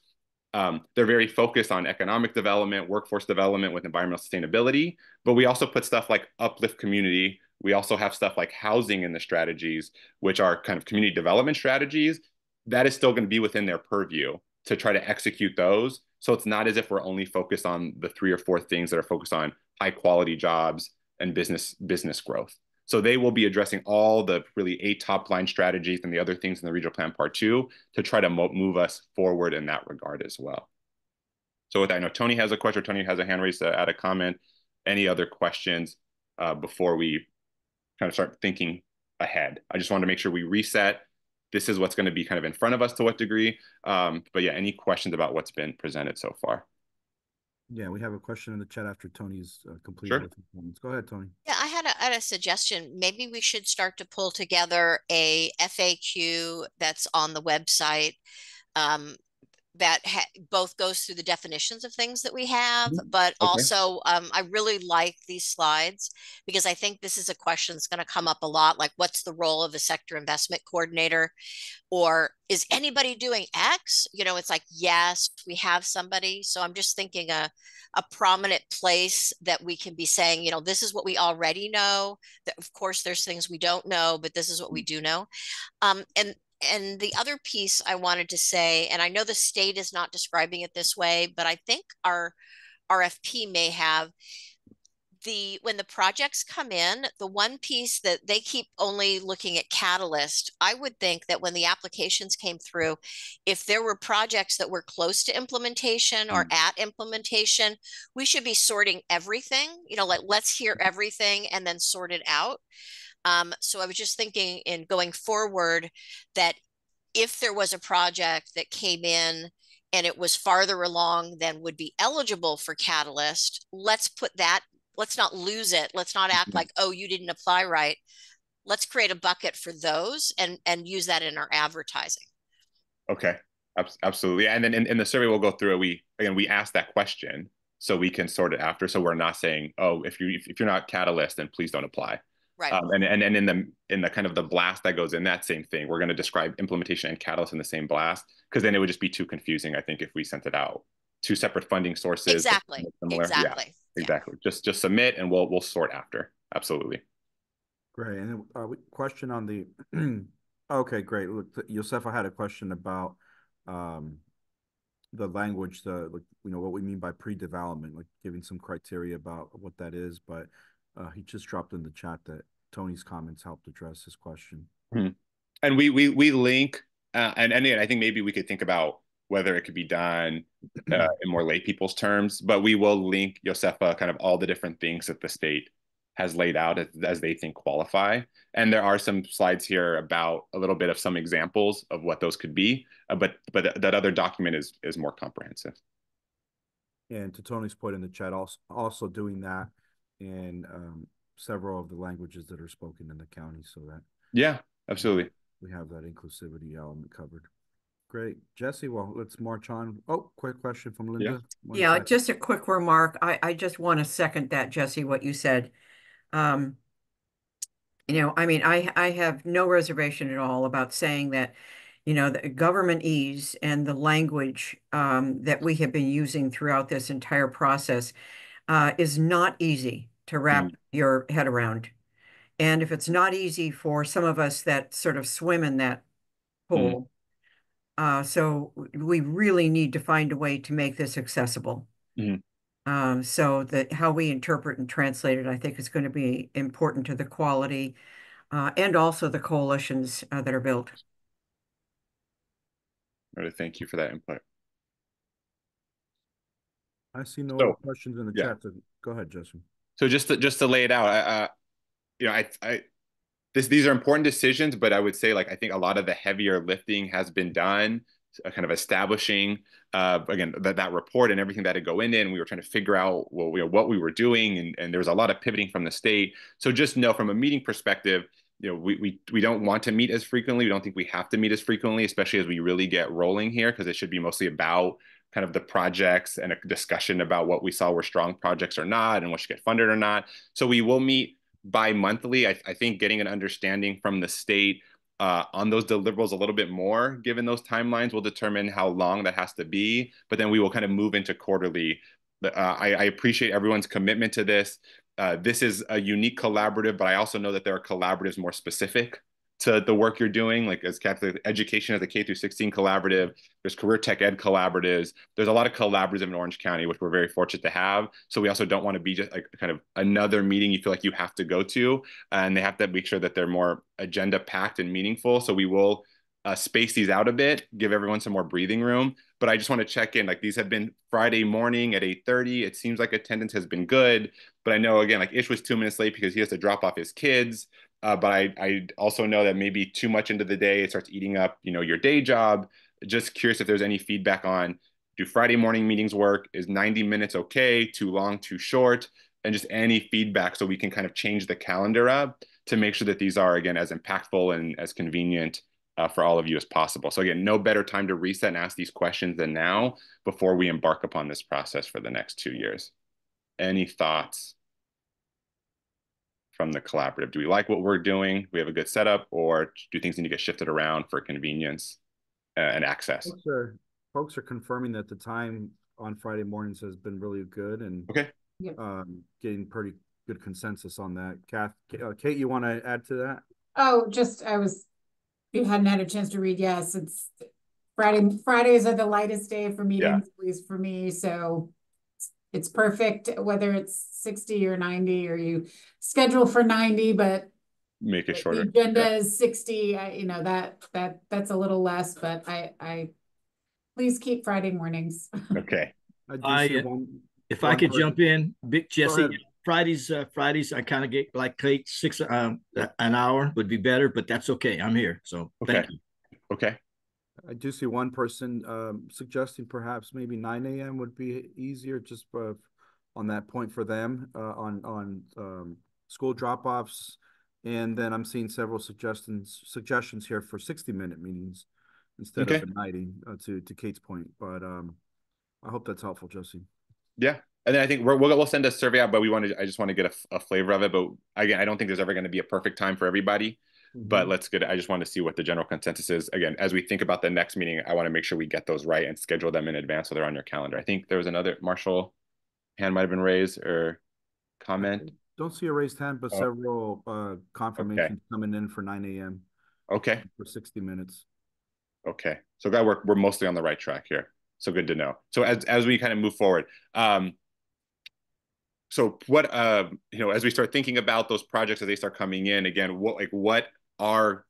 um, they're very focused on economic development, workforce development with environmental sustainability. But we also put stuff like uplift community, we also have stuff like housing in the strategies, which are kind of community development strategies. That is still going to be within their purview to try to execute those. So it's not as if we're only focused on the three or four things that are focused on high quality jobs and business business growth. So they will be addressing all the really eight top line strategies and the other things in the regional plan part two to try to move us forward in that regard as well. So with that, I know Tony has a question. Tony has a hand raised to add a comment. Any other questions uh, before we kind of start thinking ahead. I just want to make sure we reset. This is what's going to be kind of in front of us to what degree. Um, but yeah, any questions about what's been presented so far? Yeah, we have a question in the chat after Tony's uh, completed sure. with Go ahead, Tony. Yeah, I had a, I had a suggestion. Maybe we should start to pull together a FAQ that's on the website um, that both goes through the definitions of things that we have, mm-hmm. but okay. also um, I really like these slides because I think this is a question that's going to come up a lot. Like, what's the role of a sector investment coordinator? Or is anybody doing X? You know, it's like, yes, we have somebody. So I'm just thinking a, a prominent place that we can be saying, you know, this is what we already know. That of course, there's things we don't know, but this is what we mm-hmm. do know. Um, and and the other piece I wanted to say, and I know the state is not describing it this way, but I think our RFP may have the when the projects come in, the one piece that they keep only looking at catalyst, I would think that when the applications came through, if there were projects that were close to implementation or mm. at implementation, we should be sorting everything. You know, like let's hear everything and then sort it out. Um, so I was just thinking in going forward that if there was a project that came in and it was farther along than would be eligible for Catalyst, let's put that, let's not lose it. Let's not act mm-hmm. like, oh, you didn't apply right. Let's create a bucket for those and and use that in our advertising. Okay, absolutely. And then in, in the survey we'll go through it. We again we ask that question so we can sort it after. So we're not saying, oh, if you if you're not Catalyst, then please don't apply. Right. Um, and, and and in the in the kind of the blast that goes in that same thing, we're going to describe implementation and catalyst in the same blast because then it would just be too confusing. I think if we sent it out two separate funding sources. Exactly. Exactly. Yeah, exactly. Yeah. Just just submit and we'll we'll sort after. Absolutely. Great. And uh, question on the. okay, great. Look, Josefa had a question about um, the language, the like, you know what we mean by pre-development, like giving some criteria about what that is, but uh, he just dropped in the chat that Tony's comments helped address his question. Hmm. And we we we link, uh, and and I think maybe we could think about whether it could be done uh, in more lay people's terms, but we will link Josefa kind of all the different things that the state has laid out as, as, they think qualify. And there are some slides here about a little bit of some examples of what those could be, uh, but but that other document is is more comprehensive. And to Tony's point in the chat, also also doing that in um, several of the languages that are spoken in the county so that yeah absolutely. we have that inclusivity element covered. Great. Jesse well let's march on. Oh quick question from linda. Yeah, yeah just a quick remark. I i just want to second that jesse what you said. Um you know i mean i i have no reservation at all about saying that you know the governmentese and the language um, that we have been using throughout this entire process uh, is not easy to wrap mm. your head around. And if it's not easy for some of us that sort of swim in that pool, mm. uh, so we really need to find a way to make this accessible. Mm. Um, so that how we interpret and translate it, I think is going to be important to the quality uh, and also the coalitions uh, that are built. All right, thank you for that input. I see no so, questions in the yeah. chat. So go ahead, Justin. So just to, just to lay it out, I, uh, you know, I, I, this these are important decisions, but I would say like I think a lot of the heavier lifting has been done uh, kind of establishing uh, again that, that report and everything that had go in it and we were trying to figure out well, you know, what we were doing and, and there was a lot of pivoting from the state so just know from a meeting perspective you know we, we we don't want to meet as frequently we don't think we have to meet as frequently especially as we really get rolling here because it should be mostly about kind of the projects and a discussion about what we saw were strong projects or not and what should get funded or not so we will meet bi-monthly I, I think getting an understanding from the state uh, on those deliverables a little bit more, given those timelines, will determine how long that has to be. But then we will kind of move into quarterly. Uh, I, I, appreciate everyone's commitment to this. Uh, this is a unique collaborative, but I also know that there are collaboratives more specific to the work you're doing, like as Catholic education as a K through 16 collaborative. There's career tech ed collaboratives. There's a lot of collaboratives in Orange County, which we're very fortunate to have. So we also don't want to be just like kind of another meeting you feel like you have to go to, and they have to make sure that they're more agenda packed and meaningful. So we will uh, space these out a bit, give everyone some more breathing room. But I just want to check in. Like these have been Friday morning at 8:30. It seems like attendance has been good, but I know again, like Ish was two minutes late because he has to drop off his kids. Uh, but I, I also know that maybe too much into the day, it starts eating up, you know, your day job. Just curious if there's any feedback on do Friday morning meetings work? Is 90 minutes okay? Too long, too short? And just any feedback so we can kind of change the calendar up to make sure that these are, again, as impactful and as convenient uh, for all of you as possible. So again, no better time to reset and ask these questions than now before we embark upon this process for the next two years. Any thoughts? From the collaborative? Do we like what we're doing? Do we have a good setup, or do things need to get shifted around for convenience uh, and access? Folks are, folks are confirming that the time on Friday mornings has been really good and okay, um, getting pretty good consensus on that. Kath, uh, Kate, you want to add to that? Oh, just I was you hadn't had a chance to read. Yes, it's Friday. Fridays are the lightest day for meetings, yeah. at least for me. So it's perfect whether it's 60 or 90 or you schedule for 90 but make it shorter. the agenda yeah. is 60 I, you know that that that's a little less but i i please keep friday mornings. Okay. I, I one, if one i could jump in big jesse fridays uh, fridays i kind of get like Kate, six um an hour would be better but that's okay i'm here so okay. thank you. Okay I do see one person um, suggesting perhaps maybe 9 a.m. would be easier just uh, on that point for them uh, on on um, school drop-offs. And then I'm seeing several suggestions suggestions here for 60 minute meetings instead okay. of the 90 uh, to to Kate's point. But um, I hope that's helpful, Josie. Yeah, and then I think we will we'll send a survey out, but we want to. I just want to get a, a flavor of it. But again, I don't think there's ever going to be a perfect time for everybody. Mm-hmm. But let's get. I just want to see what the general consensus is. Again, as we think about the next meeting, I want to make sure we get those right and schedule them in advance so they're on your calendar. I think there was another Marshall hand might have been raised or comment. Don't see a raised hand, but oh. several uh, confirmations okay. coming in for 9 a.m. Okay. For 60 minutes. Okay. So that we're, we're mostly on the right track here. So good to know. So as, as we kind of move forward, um, so what uh you know as we start thinking about those projects as they start coming in again what like what are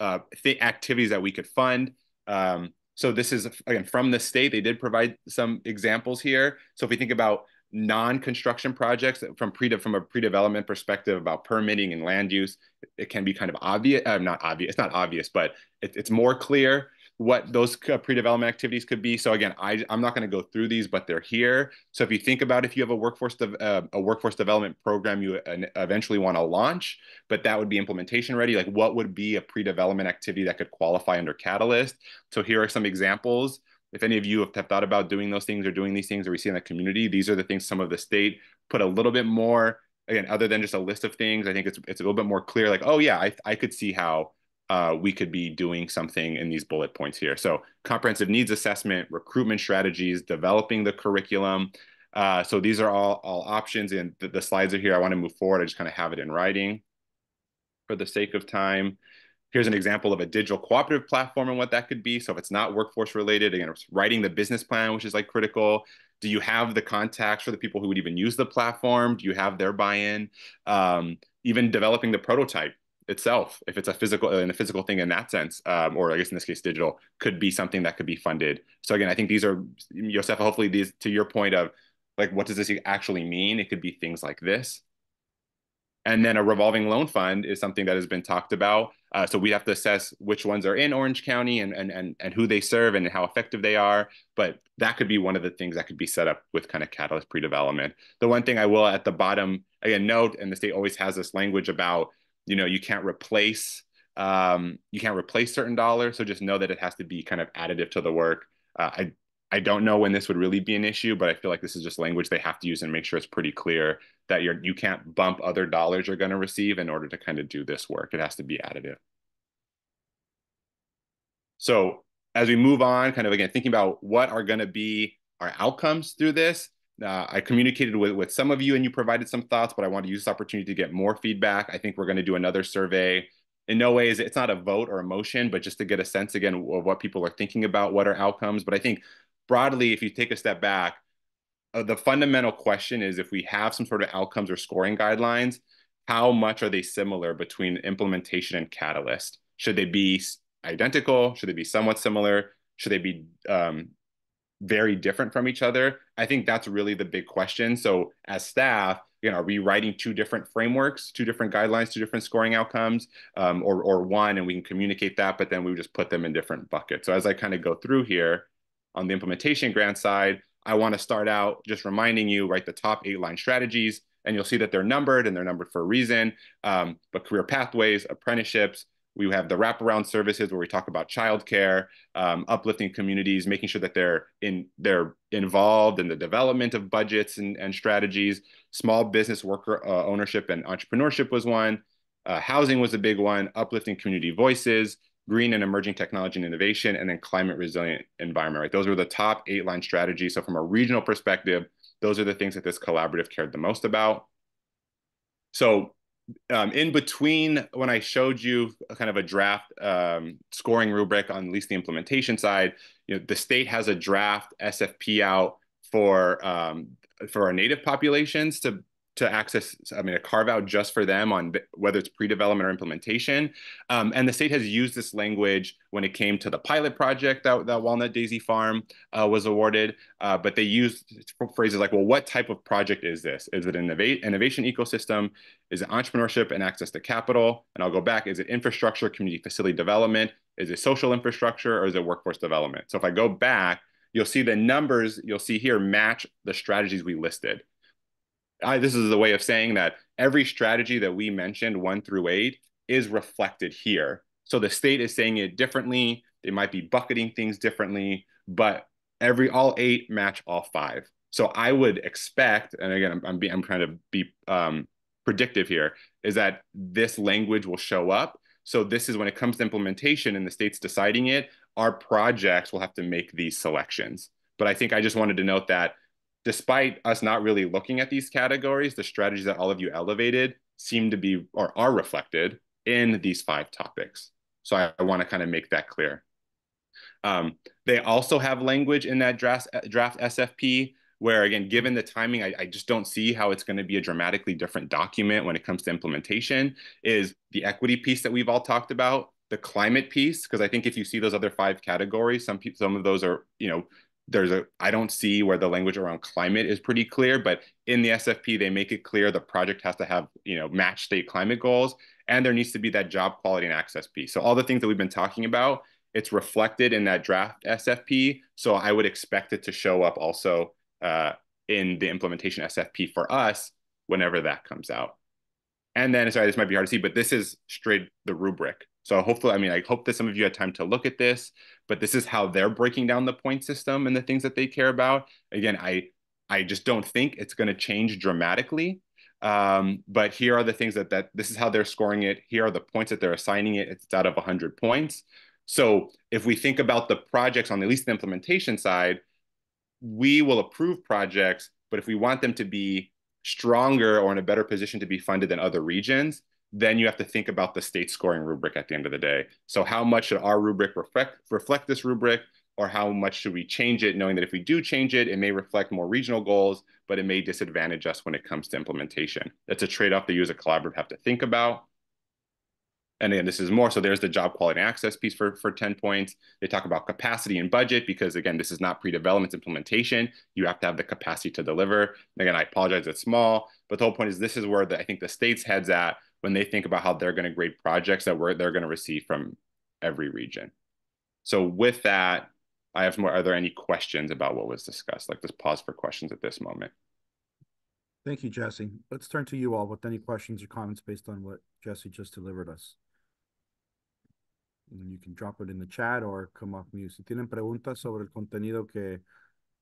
uh th- activities that we could fund? Um so this is again from the state they did provide some examples here. So if we think about non-construction projects from pre from a pre-development perspective about permitting and land use it can be kind of obvious uh, not obvious it's not obvious but it, it's more clear what those pre-development activities could be. So again, I, I'm not going to go through these, but they're here. So if you think about if you have a workforce uh, a workforce development program you uh, eventually want to launch, but that would be implementation ready. Like what would be a pre-development activity that could qualify under Catalyst? So here are some examples if any of you have thought about doing those things or doing these things or we see in the community, these are the things some of the state put a little bit more, again, other than just a list of things, I think it's, it's a little bit more clear, like, oh yeah, I, I could see how uh, we could be doing something in these bullet points here. So comprehensive needs assessment, recruitment strategies, developing the curriculum. Uh, so these are all, all options and the, the slides are here. I want to move forward. I just kind of have it in writing for the sake of time. Here's an example of a digital cooperative platform and what that could be. So if it's not workforce related, again, it's writing the business plan, which is like critical. Do you have the contacts for the people who would even use the platform? Do you have their buy-in? Um, even developing the prototype itself, if it's a physical and a physical thing in that sense, um, or I guess in this case, digital, could be something that could be funded. So again, I think these are, Joseph, hopefully these, to your point of like, what does this actually mean? It could be things like this. And then a revolving loan fund is something that has been talked about. Uh, so we have to assess which ones are in Orange County and, and, and, and who they serve and how effective they are. But that could be one of the things that could be set up with kind of Catalyst pre-development. The one thing I will at the bottom, again, note, and the state always has this language about, you know, you can't replace um, you can't replace certain dollars. So just know that it has to be kind of additive to the work. Uh, I I don't know when this would really be an issue, but I feel like this is just language they have to use and make sure it's pretty clear that you're you can't bump other dollars you're going to receive in order to kind of do this work. It has to be additive. So as we move on, kind of again thinking about what are going to be our outcomes through this. Uh, I communicated with, with some of you and you provided some thoughts, but I want to use this opportunity to get more feedback. I think we're going to do another survey in no way is it, it's not a vote or a motion, but just to get a sense again of what people are thinking about, what are outcomes. But I think broadly, if you take a step back, uh, the fundamental question is if we have some sort of outcomes or scoring guidelines, how much are they similar between implementation and catalyst? Should they be identical? Should they be somewhat similar? Should they be um, very different from each other? I think that's really the big question. So as staff, you know, are we writing two different frameworks, two different guidelines, two different scoring outcomes, um, or, or one, and we can communicate that, but then we just put them in different buckets. So as I kind of go through here on the implementation grant side, I want to start out just reminding you, right, the top eight line strategies, and you'll see that they're numbered and they're numbered for a reason. Um, but career pathways, apprenticeships, we have the wraparound services where we talk about childcare, um, uplifting communities, making sure that they're in they're involved in the development of budgets and, and strategies. Small business worker uh, ownership and entrepreneurship was one. Uh, housing was a big one. Uplifting community voices, green and emerging technology and innovation, and then climate resilient environment. Right, those were the top eight line strategies. So from a regional perspective, those are the things that this collaborative cared the most about. So um, in between when I showed you kind of a draft um, scoring rubric on at least the implementation side, you know, the state has a draft SFP out for um, for our native populations to to access, I mean, a carve out just for them on whether it's pre-development or implementation. Um, and the state has used this language when it came to the pilot project that, that Walnut Daisy Farm uh, was awarded. Uh, but they used phrases like, well, what type of project is this? Is it an innovation ecosystem? Is it entrepreneurship and access to capital? And I'll go back, is it infrastructure, community facility development? Is it social infrastructure or is it workforce development? So if I go back, you'll see the numbers you'll see here match the strategies we listed. I, this is a way of saying that every strategy that we mentioned, one through eight, is reflected here. So the state is saying it differently. They might be bucketing things differently, but every all eight match all five. So I would expect, and again, I'm I'm, I'm trying to be um, predictive here, is that this language will show up. So this is when it comes to implementation and the state's deciding it, our projects will have to make these selections. But I think I just wanted to note that despite us not really looking at these categories, the strategies that all of you elevated seem to be or are reflected in these five topics. So I, I want to kind of make that clear. Um, they also have language in that draft, draft SFP where again, given the timing, I, I just don't see how it's going to be a dramatically different document when it comes to implementation is the equity piece that we've all talked about, the climate piece, because I think if you see those other five categories, some people, some of those are, you know, there's a I don't see where the language around climate is pretty clear, but in the SFP they make it clear the project has to have you know match state climate goals, and there needs to be that job quality and access piece. So all the things that we've been talking about, it's reflected in that draft SFP. So I would expect it to show up also uh, in the implementation SFP for us whenever that comes out. And then sorry, this might be hard to see, but this is straight the rubric. So hopefully, I mean, I hope that some of you had time to look at this, but this is how they're breaking down the point system and the things that they care about. Again, I I just don't think it's going to change dramatically. Um, but here are the things that that this is how they're scoring it. Here are the points that they're assigning it. It's out of 100 points. So if we think about the projects on at least the implementation side, we will approve projects, but if we want them to be stronger or in a better position to be funded than other regions, then you have to think about the state scoring rubric at the end of the day. So how much should our rubric reflect, reflect this rubric or how much should we change it, knowing that if we do change it, it may reflect more regional goals, but it may disadvantage us when it comes to implementation. That's a trade-off that you as a collaborative have to think about. And again, this is more, so there's the job quality and access piece for, for 10 points. They talk about capacity and budget because again, this is not pre-development implementation. You have to have the capacity to deliver. Again, I apologize, it's small, but the whole point is this is where the, I think the state's heads at when they think about how they're gonna grade projects that we're, they're gonna receive from every region. So with that, I have more, are there any questions about what was discussed? Like just pause for questions at this moment. Thank you, Jesse. Let's turn to you all with any questions or comments based on what Jesse just delivered us. You can drop it in the chat or come off mute. Si tienen preguntas sobre el contenido que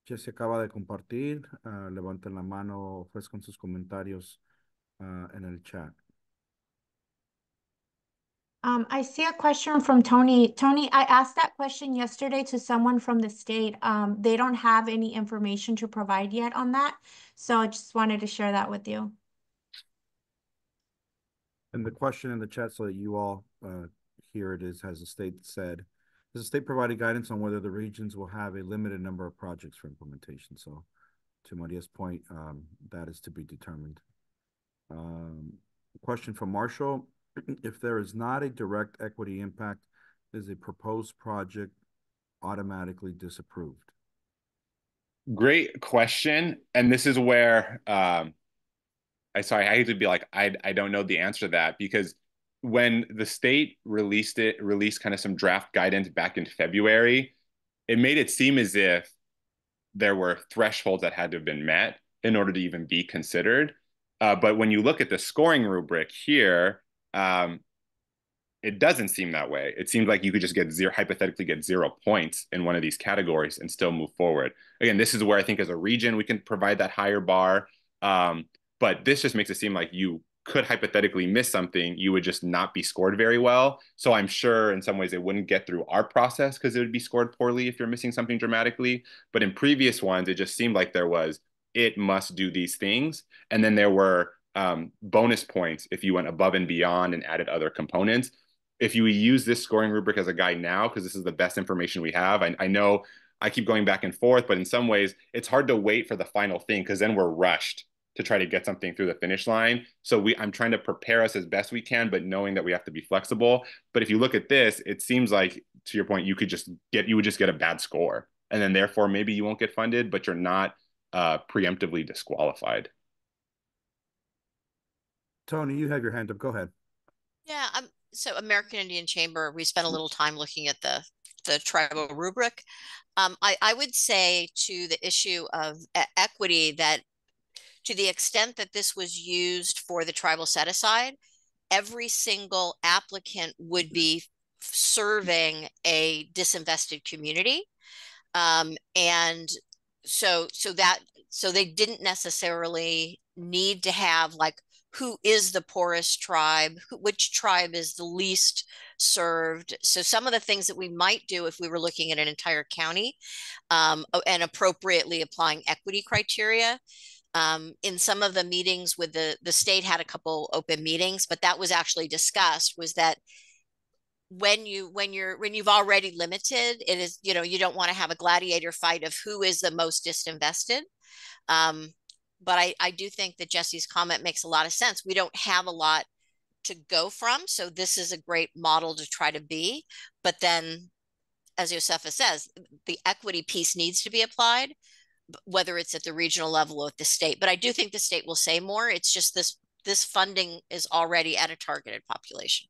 Jesse acaba de compartir, uh, levanten la mano, ofrezcan sus comentarios uh, en el chat. Um, I see a question from Tony. Tony, I asked that question yesterday to someone from the state. Um, they don't have any information to provide yet on that. So I just wanted to share that with you. And the question in the chat so that you all uh, here it is, has the state said, has the state provided guidance on whether the regions will have a limited number of projects for implementation? So to Maria's point, um, that is to be determined. Um, question from Marshall, if there is not a direct equity impact, is a proposed project automatically disapproved? Great question. And this is where um, I sorry, I hate to be like, I I don't know the answer to that because when the state released it, released kind of some draft guidance back in February, it made it seem as if there were thresholds that had to have been met in order to even be considered. Uh, but when you look at the scoring rubric here, um, it doesn't seem that way. It seems like you could just get zero, hypothetically get zero points in one of these categories and still move forward. Again, this is where I think as a region we can provide that higher bar. Um, but this just makes it seem like you could hypothetically miss something, you would just not be scored very well. So I'm sure in some ways it wouldn't get through our process because it would be scored poorly if you're missing something dramatically. But in previous ones, it just seemed like there was it must do these things, and then there were um, bonus points if you went above and beyond and added other components. If you use this scoring rubric as a guide now, because this is the best information we have, I, I know I keep going back and forth, but in some ways it's hard to wait for the final thing because then we're rushed to try to get something through the finish line. So we I'm trying to prepare us as best we can, but knowing that we have to be flexible. But if you look at this, it seems like to your point, you could just get you would just get a bad score. And then therefore maybe you won't get funded, but you're not uh, preemptively disqualified. Tony, you have your hand up. Go ahead. Yeah, I'm so American Indian Chamber. We spent a little time looking at the the tribal rubric. Um, I, I would say to the issue of equity that to the extent that this was used for the tribal set aside, every single applicant would be serving a disinvested community. Um, and so so that so they didn't necessarily need to have like who is the poorest tribe which tribe is the least served. So some of the things that we might do if we were looking at an entire county um, and appropriately applying equity criteria um, in some of the meetings with the the state had a couple open meetings but that was actually discussed was that when you when you're when you've already limited it is you know you don't want to have a gladiator fight of who is the most disinvested. Um, but I, I do think that jesse's comment makes a lot of sense we don't have a lot to go from so this is a great model to try to be but then as Josefa says the equity piece needs to be applied whether it's at the regional level or at the state. But I do think the state will say more. It's just this this funding is already at a targeted population.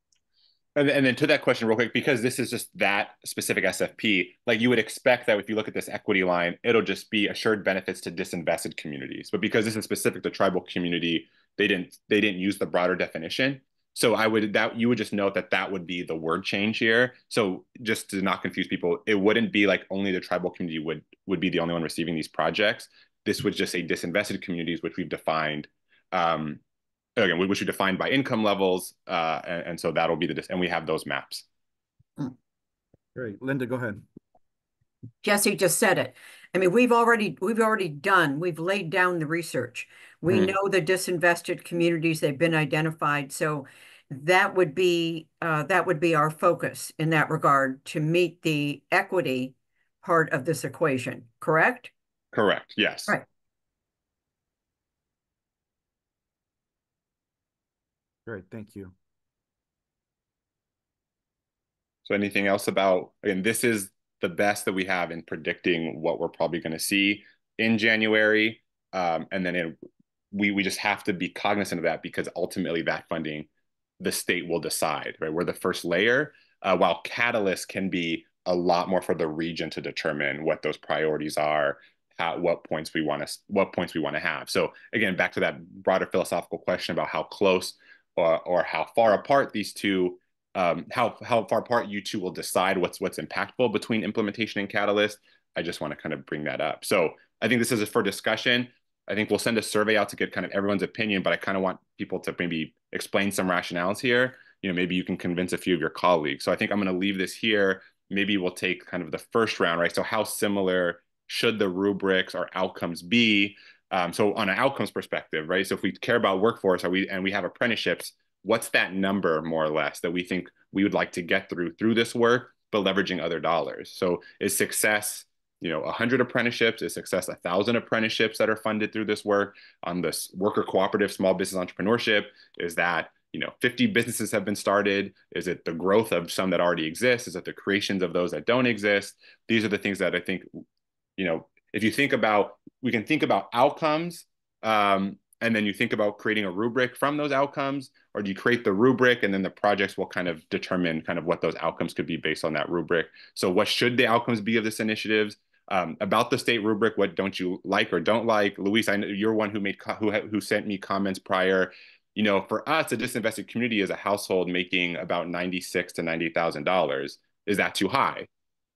And, and then to that question, real quick, because this is just that specific SFP, like you would expect that if you look at this equity line, it'll just be assured benefits to disinvested communities. But because this is specific to tribal community, they didn't they didn't use the broader definition. So I would that you would just note that that would be the word change here. So just to not confuse people, it wouldn't be like only the tribal community would would be the only one receiving these projects. This would just say disinvested communities, which we've defined um, again, which we defined by income levels, uh, and, and so that'll be the and we have those maps. Great, Linda, go ahead. Jesse just said it. I mean, we've already we've already done. We've laid down the research. We mm. know the disinvested communities, they've been identified. So that would be uh, that would be our focus in that regard to meet the equity part of this equation, correct? Correct, yes. Right. Great, thank you. So anything else about, again, this is the best that we have in predicting what we're probably going to see in January. Um, and then it, we, we just have to be cognizant of that because ultimately that funding, the state will decide, right? We're the first layer, uh, while Catalyst can be a lot more for the region to determine what those priorities are, at what points we want to, what points we want to have. So again, back to that broader philosophical question about how close or, or how far apart these two um, how how far apart you two will decide what's what's impactful between implementation and catalyst. I just want to kind of bring that up. So I think this is for discussion. I think we'll send a survey out to get kind of everyone's opinion, but I kind of want people to maybe explain some rationales here. You know, maybe you can convince a few of your colleagues. So I think I'm going to leave this here. Maybe we'll take kind of the first round, right? So how similar should the rubrics or outcomes be? Um, so on an outcomes perspective, right? So if we care about workforce, are we and we have apprenticeships, what's that number more or less that we think we would like to get through through this work but leveraging other dollars? So is success you know 100 apprenticeships? Is success 1000 apprenticeships that are funded through this work? On this worker cooperative small business entrepreneurship is that you know 50 businesses have been started? Is it the growth of some that already exist? Is it the creations of those that don't exist? These are the things that i think you know if you think about we can think about outcomes um, and then you think about creating a rubric from those outcomes or do you create the rubric and then the projects will kind of determine kind of what those outcomes could be based on that rubric? So what should the outcomes be of this initiatives um, about the state rubric what don't you like or don't like? Luis i know you're one who made who who sent me comments prior. You know for us a disinvested community is a household making about 96 to 90 thousand dollars. Is that too high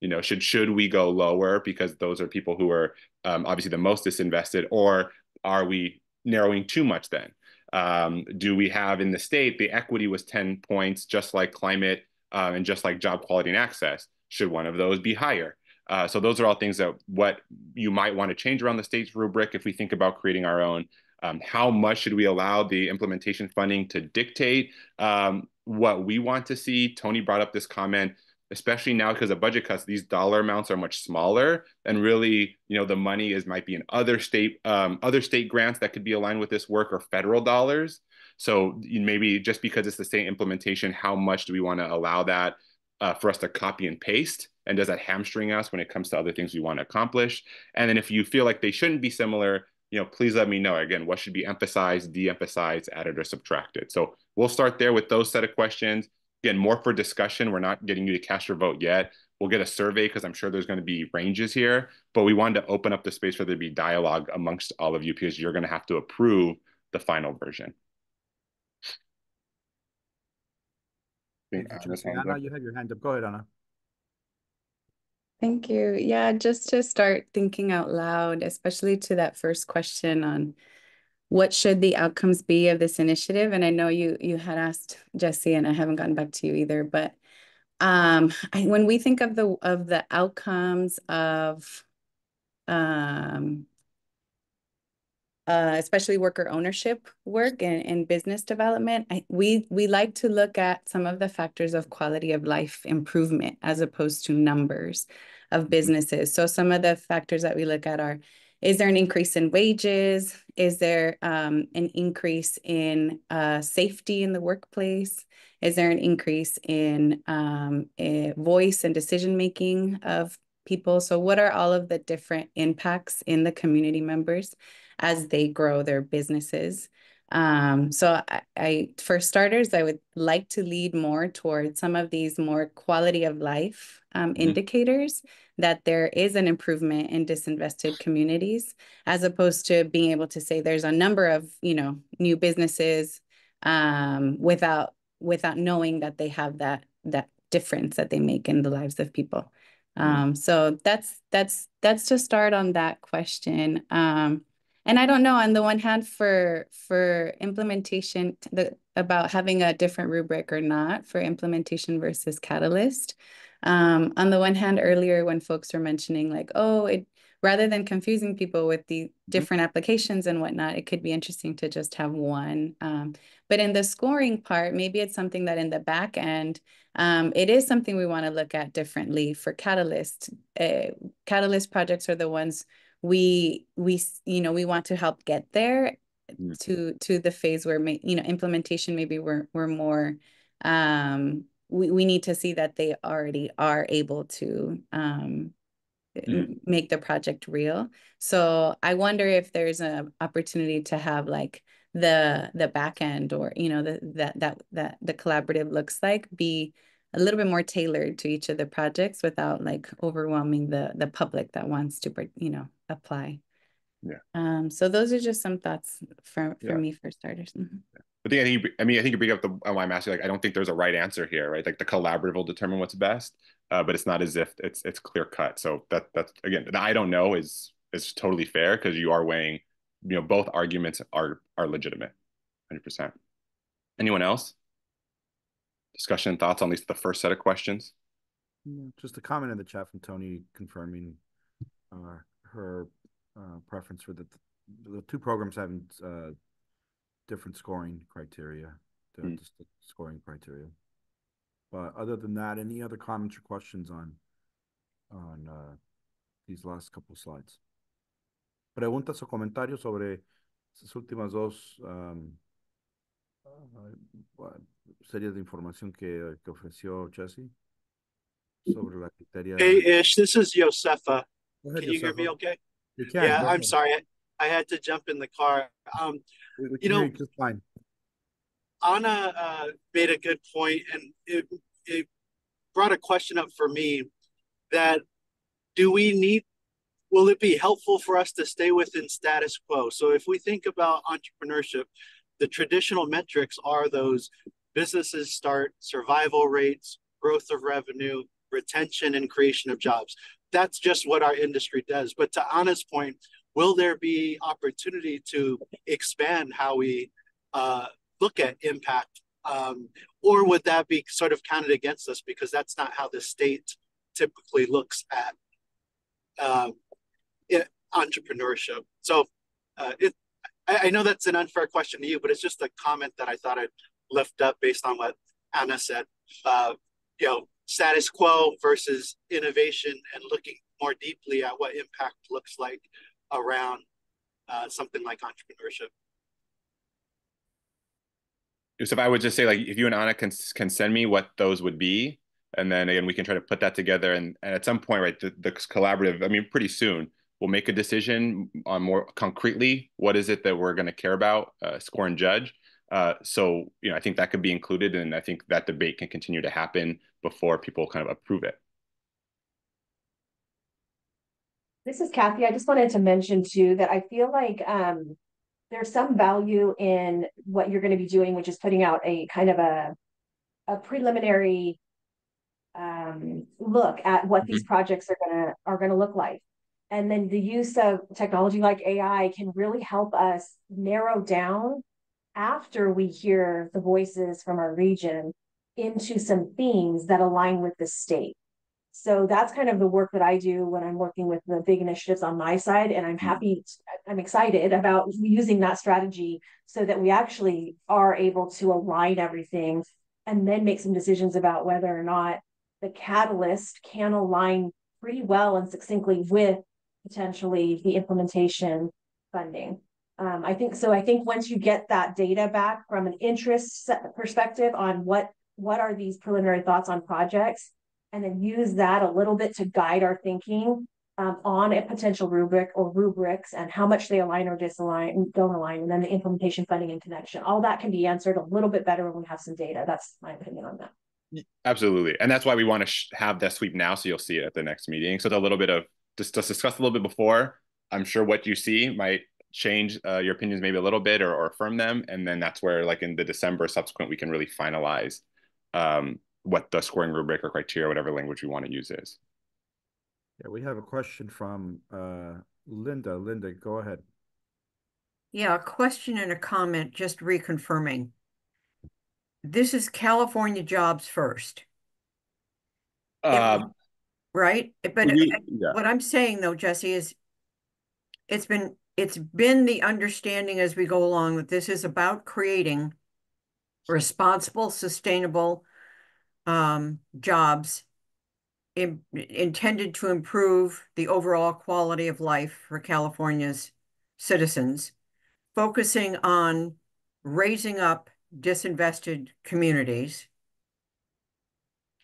you know should should we go lower because those are people who are um, obviously the most disinvested or are we narrowing too much then? Um, do we have in the state the equity was 10 points, just like climate uh, and just like job quality and access? Should one of those be higher? Uh, so those are all things that what you might want to change around the state's rubric if we think about creating our own. Um, how much should we allow the implementation funding to dictate um, what we want to see? Tony brought up this comment especially now because of budget cuts, these dollar amounts are much smaller, and really, you know, the money is might be in other state um, other state grants that could be aligned with this work or federal dollars. So maybe just because it's the same implementation, how much do we want to allow that uh, for us to copy and paste? And does that hamstring us when it comes to other things we want to accomplish? And then if you feel like they shouldn't be similar, you know, please let me know. Again, what should be emphasized, de-emphasized, added, or subtracted? So we'll start there with those set of questions again, more for discussion. We're not getting you to cast your vote yet. We'll get a survey because I'm sure there's going to be ranges here, but we wanted to open up the space for there to be dialogue amongst all of you because you're going to have to approve the final version. Anna, you have your hand up. Go ahead, Anna. Thank you. Yeah, just to start thinking out loud, especially to that first question on what should the outcomes be of this initiative? And I know you you had asked Jesse, and I haven't gotten back to you either. But um, I, when we think of the of the outcomes of um, uh, especially worker ownership work and, and business development, I, we we like to look at some of the factors of quality of life improvement as opposed to numbers of businesses. So some of the factors that we look at are is there an increase in wages? Is there um, an increase in uh, safety in the workplace? Is there an increase in um, voice and decision making of people? So, what are all of the different impacts in the community members as they grow their businesses? Um, so I, I, for starters, I would like to lead more towards some of these more quality of life um, mm-hmm. indicators that there is an improvement in disinvested communities, as opposed to being able to say there's a number of, you know, new businesses um, without without knowing that they have that that difference that they make in the lives of people. Mm-hmm. Um, so that's that's that's to start on that question. Um, and I don't know on the one hand for for implementation the about having a different rubric or not for implementation versus catalyst. Um, on the one hand, earlier when folks were mentioning like, oh, it rather than confusing people with the mm-hmm. different applications and whatnot, it could be interesting to just have one. Um, but in the scoring part, maybe it's something that in the back end, um, it is something we want to look at differently for Catalyst. Uh, Catalyst projects are the ones we we you know we want to help get there mm. to to the phase where may, you know implementation maybe we're we're more um we, we need to see that they already are able to um, Mm. make the project real. So I wonder if there's an opportunity to have like the the back end or you know the that that that the collaborative looks like be a little bit more tailored to each of the projects without like overwhelming the the public that wants to you know apply. Yeah. Um. So those are just some thoughts for for Yeah. me for starters. Mhm. But I think, I mean, I think you bring up the why I'm asking. Like, I don't think there's a right answer here, right? Like the collaborative will determine what's best, uh, but it's not as if it's it's clear cut. So that that's again, the I don't know is is totally fair because you are weighing, you know, both arguments are are legitimate, hundred percent. Anyone else? Discussion thoughts on at least the first set of questions. Just a comment in the chat from Tony confirming uh, her uh, preference for the the two programs having uh, different scoring criteria, the Hmm. distinct scoring criteria. But other than that, any other comments or questions on on uh, these last couple slides? Preguntas o comentarios sobre esas últimas dos um, uh, series de información que, que ofreció Jesse sobre la criteria. Hey Ish, this is Josefa. Ahead, Can you hear me okay? You can, Yeah, I'm ahead. sorry. I, had to jump in the car. Um, we you know, fine. Anna uh, made a good point, and it, it brought a question up for me that do we need, will it be helpful for us to stay within status quo? So if we think about entrepreneurship, the traditional metrics are those businesses start, survival rates, growth of revenue, retention, and creation of jobs. That's just what our industry does. But to Anna's point, will there be opportunity to expand how we uh, look at impact? Um, or would that be sort of counted against us because that's not how the state typically looks at um, it, entrepreneurship? So uh, it, I, I know that's an unfair question to you, but it's just a comment that I thought I'd lift up based on what Anna said. Uh, you know, status quo versus innovation and looking more deeply at what impact looks like around uh, something like entrepreneurship. So if I would just say like, if you and Anna can can send me what those would be, and then again we can try to put that together, and, and at some point, right, the, the collaborative. I mean, pretty soon we'll make a decision on more concretely what is it that we're going to care about, uh, score and judge. Uh, so you know, I think that could be included, and I think that debate can continue to happen before people kind of approve it. This is Kathy. I just wanted to mention too that I feel like um, there's some value in what you're going to be doing, which is putting out a kind of a a preliminary um, look at what these projects are gonna are gonna look like. And then the use of technology like AI can really help us narrow down after we hear the voices from our region into some themes that align with the state. So that's kind of the work that I do when I'm working with the big initiatives on my side. And I'm happy, I'm excited about using that strategy so that we actually are able to align everything and then make some decisions about whether or not the catalyst can align pretty well and succinctly with potentially the implementation funding. Um, I think so. I think once you get that data back from an interest perspective on what what are these preliminary thoughts on projects, and then use that a little bit to guide our thinking um, on a potential rubric or rubrics and how much they align or disalign, don't align, and then the implementation funding and connection. All that can be answered a little bit better when we have some data. That's my opinion on that. Absolutely, and that's why we want to have that sweep now, so you'll see it at the next meeting. So it's a little bit of just to discuss a little bit before. I'm sure what you see might change uh, your opinions maybe a little bit or, or affirm them, and then that's where, like in the December subsequent, we can really finalize um, what the scoring rubric or criteria, whatever language we want to use is. Yeah, we have a question from uh, Linda. Linda, go ahead. Yeah, a question and a comment, just reconfirming. This is California jobs first, Um, right? But we- yeah. what I'm saying though, Jesse, is it's been it's been the understanding as we go along that this is about creating responsible, sustainable um, jobs in, intended to improve the overall quality of life for California's citizens, focusing on raising up disinvested communities.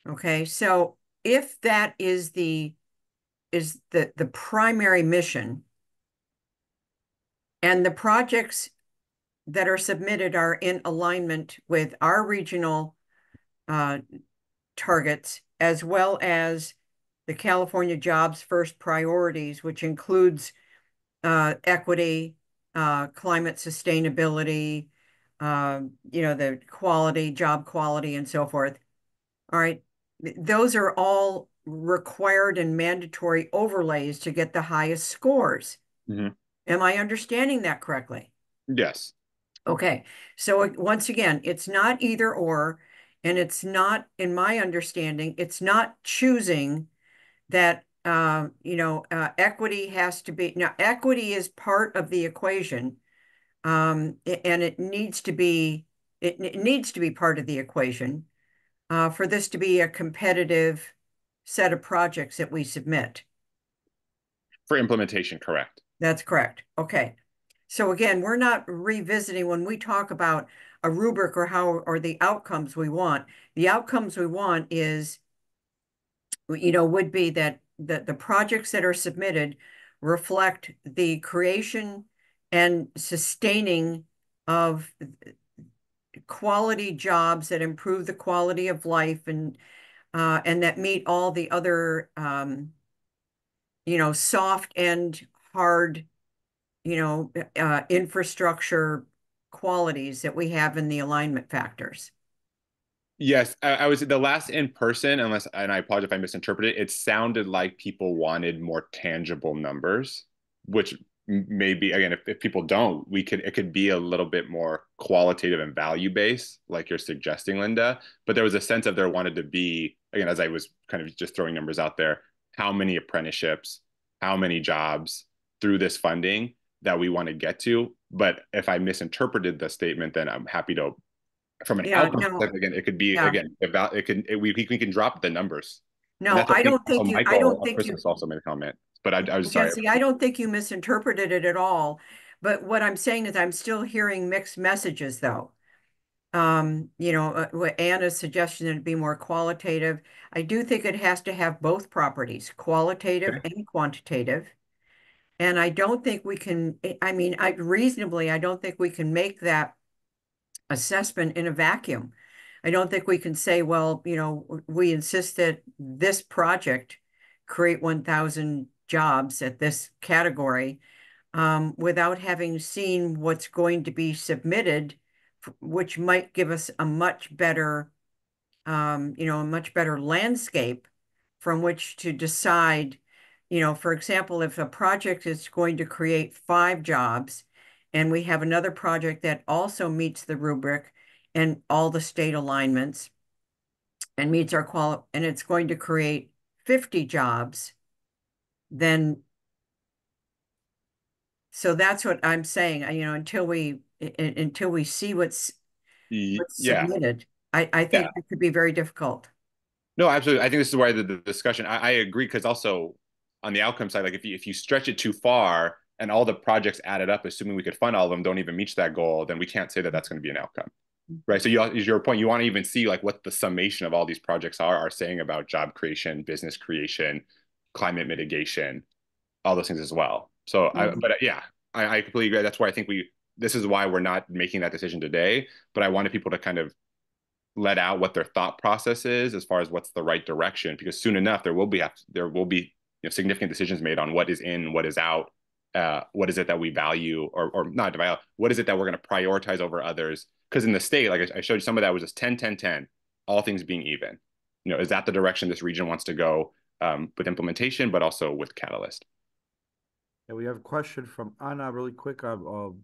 Okay, so if that is the is the the primary mission and the projects that are submitted are in alignment with our regional uh, targets as well as the California Jobs First priorities, which includes uh, equity, uh, climate sustainability, uh, you know, the quality, job quality, and so forth. All right, those are all required and mandatory overlays to get the highest scores. Mm-hmm. Am I understanding that correctly? Yes. Okay, so once again, it's not either or, and it's not, in my understanding, it's not choosing that uh, you know uh, equity has to be now. Equity is part of the equation, um, and it needs to be it, it needs to be part of the equation uh, for this to be a competitive set of projects that we submit. For implementation, correct. That's correct. Okay. So again, we're not revisiting when we talk about a rubric or how or the outcomes we want. The outcomes we want is, you know, would be that the, the projects that are submitted reflect the creation and sustaining of quality jobs that improve the quality of life and uh, and that meet all the other um, you know soft and hard you know, uh, infrastructure qualities that we have in the alignment factors. Yes, I, I was the last in person, unless, and I apologize if I misinterpreted it. It sounded like people wanted more tangible numbers, which maybe again, if, if people don't, we could it could be a little bit more qualitative and value based, like you're suggesting, Linda. But there was a sense of there wanted to be again, as I was kind of just throwing numbers out there, how many apprenticeships, how many jobs through this funding, that we want to get to. But if I misinterpreted the statement, then I'm happy to. From an yeah, outcome no. again, it could be yeah. again about it can it, we we can drop the numbers. No, I don't think you. Michael, I don't think you. Also made a comment, but I, I was sorry. See, I don't think you misinterpreted it at all. But what I'm saying is, I'm still hearing mixed messages, though. Um, you know, uh, Anna's suggestion to be more qualitative. I do think it has to have both properties, qualitative okay. and quantitative. And I don't think we can, I mean, I reasonably, I don't think we can make that assessment in a vacuum. I don't think we can say, well, you know, we insist that this project create 1,000 jobs at this category um, without having seen what's going to be submitted, which might give us a much better, um, you know, a much better landscape from which to decide you know, for example, if a project is going to create five jobs and we have another project that also meets the rubric and all the state alignments and meets our qual and it's going to create 50 jobs, then so that's what I'm saying. You know, until we until we see what's, what's yeah. submitted, I, I think yeah. it could be very difficult. No, absolutely. I think this is why the, the discussion. I, I agree because also on the outcome side, like if you if you stretch it too far and all the projects added up, assuming we could fund all of them, don't even reach that goal, then we can't say that that's going to be an outcome, right? So you is your point. You want to even see like what the summation of all these projects are are saying about job creation, business creation, climate mitigation, all those things as well. So, mm-hmm. I, but uh, yeah, I, I completely agree. That's why I think we. This is why we're not making that decision today. But I wanted people to kind of let out what their thought process is as far as what's the right direction because soon enough there will be there will be you know, significant decisions made on what is in, what is out, uh, what is it that we value or, or not value, what is it that we're going to prioritize over others? Because in the state, like I, I showed you, some of that was just 10, 10, 10, all things being even. You know, is that the direction this region wants to go um, with implementation, but also with Catalyst? Yeah, we have a question from Anna really quick. I'll, I'll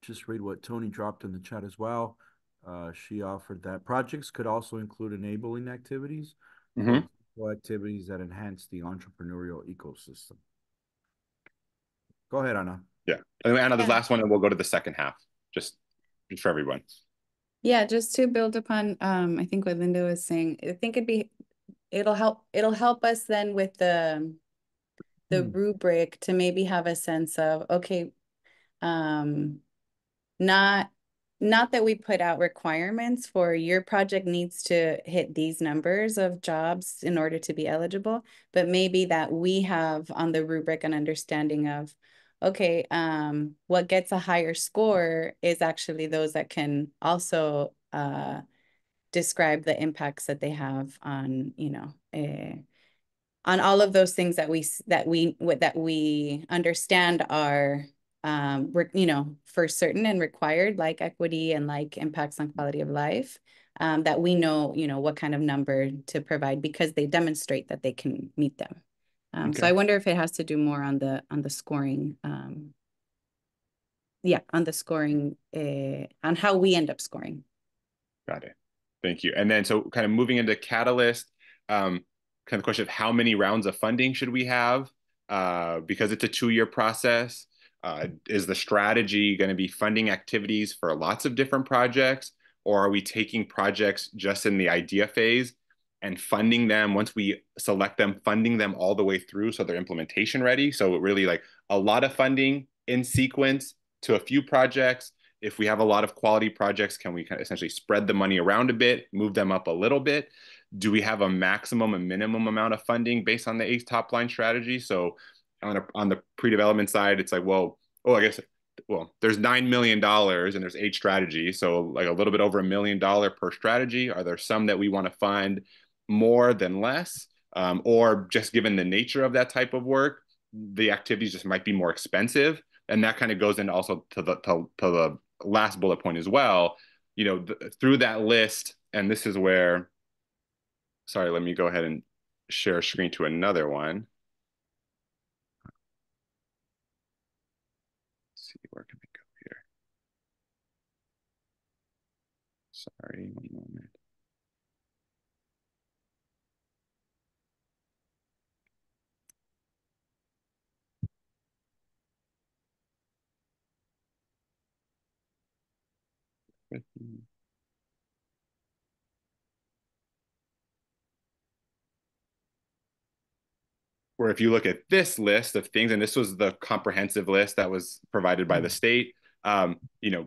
just read what Tony dropped in the chat as well. Uh, she offered that projects could also include enabling activities. Mm-hmm activities that enhance the entrepreneurial ecosystem. Go ahead, Anna. Yeah. And Anna, the yeah. last one, and we'll go to the second half, just for everyone. Yeah, just to build upon um, I think what Linda was saying, I think it'd be it'll help it'll help us then with the the hmm. rubric to maybe have a sense of okay, um, not not that we put out requirements for your project needs to hit these numbers of jobs in order to be eligible, but maybe that we have on the rubric an understanding of, okay, um, what gets a higher score is actually those that can also uh, describe the impacts that they have on, you know, uh, on all of those things that we that we that we understand are um, you know, for certain and required, like equity and like impacts on quality of life, um, that we know, you know, what kind of number to provide because they demonstrate that they can meet them. Um, okay. So I wonder if it has to do more on the on the scoring. Um, yeah, on the scoring, uh, on how we end up scoring. Got it. Thank you. And then, so kind of moving into Catalyst, um, kind of question of how many rounds of funding should we have? Uh, because it's a two-year process. Uh, is the strategy going to be funding activities for lots of different projects, or are we taking projects just in the idea phase and funding them once we select them, funding them all the way through so they're implementation ready? So really like a lot of funding in sequence to a few projects. If we have a lot of quality projects, can we kind of essentially spread the money around a bit, move them up a little bit? Do we have a maximum and minimum amount of funding based on the ACE top line strategy? So on a, on the pre-development side, it's like, well, oh, I guess well, there's nine million dollars and there's eight strategies, so like a little bit over a million dollar per strategy. Are there some that we want to fund more than less, um, or just given the nature of that type of work, the activities just might be more expensive, and that kind of goes into also to the to, to the last bullet point as well. You know, th- through that list, and this is where. Sorry, let me go ahead and share a screen to another one. Where can we go here? Sorry, one moment. Where if you look at this list of things, and this was the comprehensive list that was provided by the mm. state, um, you know,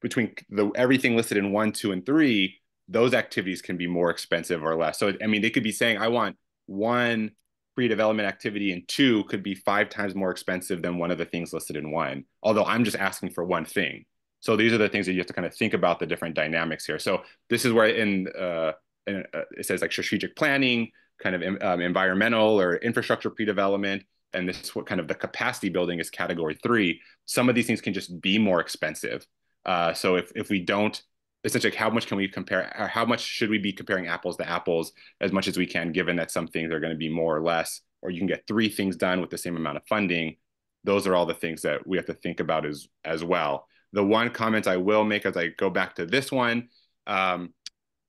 between the everything listed in one, two, and three, those activities can be more expensive or less. So I mean, they could be saying, I want one pre-development activity and two could be five times more expensive than one of the things listed in one. Although I'm just asking for one thing. So these are the things that you have to kind of think about the different dynamics here. So this is where in, uh, in uh, it says like strategic planning, kind of um, environmental or infrastructure pre-development, and this is what kind of the capacity building is category three. Some of these things can just be more expensive. Uh, so if if we don't, essentially, how much can we compare? Or how much should we be comparing apples to apples as much as we can, given that some things are going to be more or less, or you can get three things done with the same amount of funding. Those are all the things that we have to think about as as well. The one comment I will make as I go back to this one um,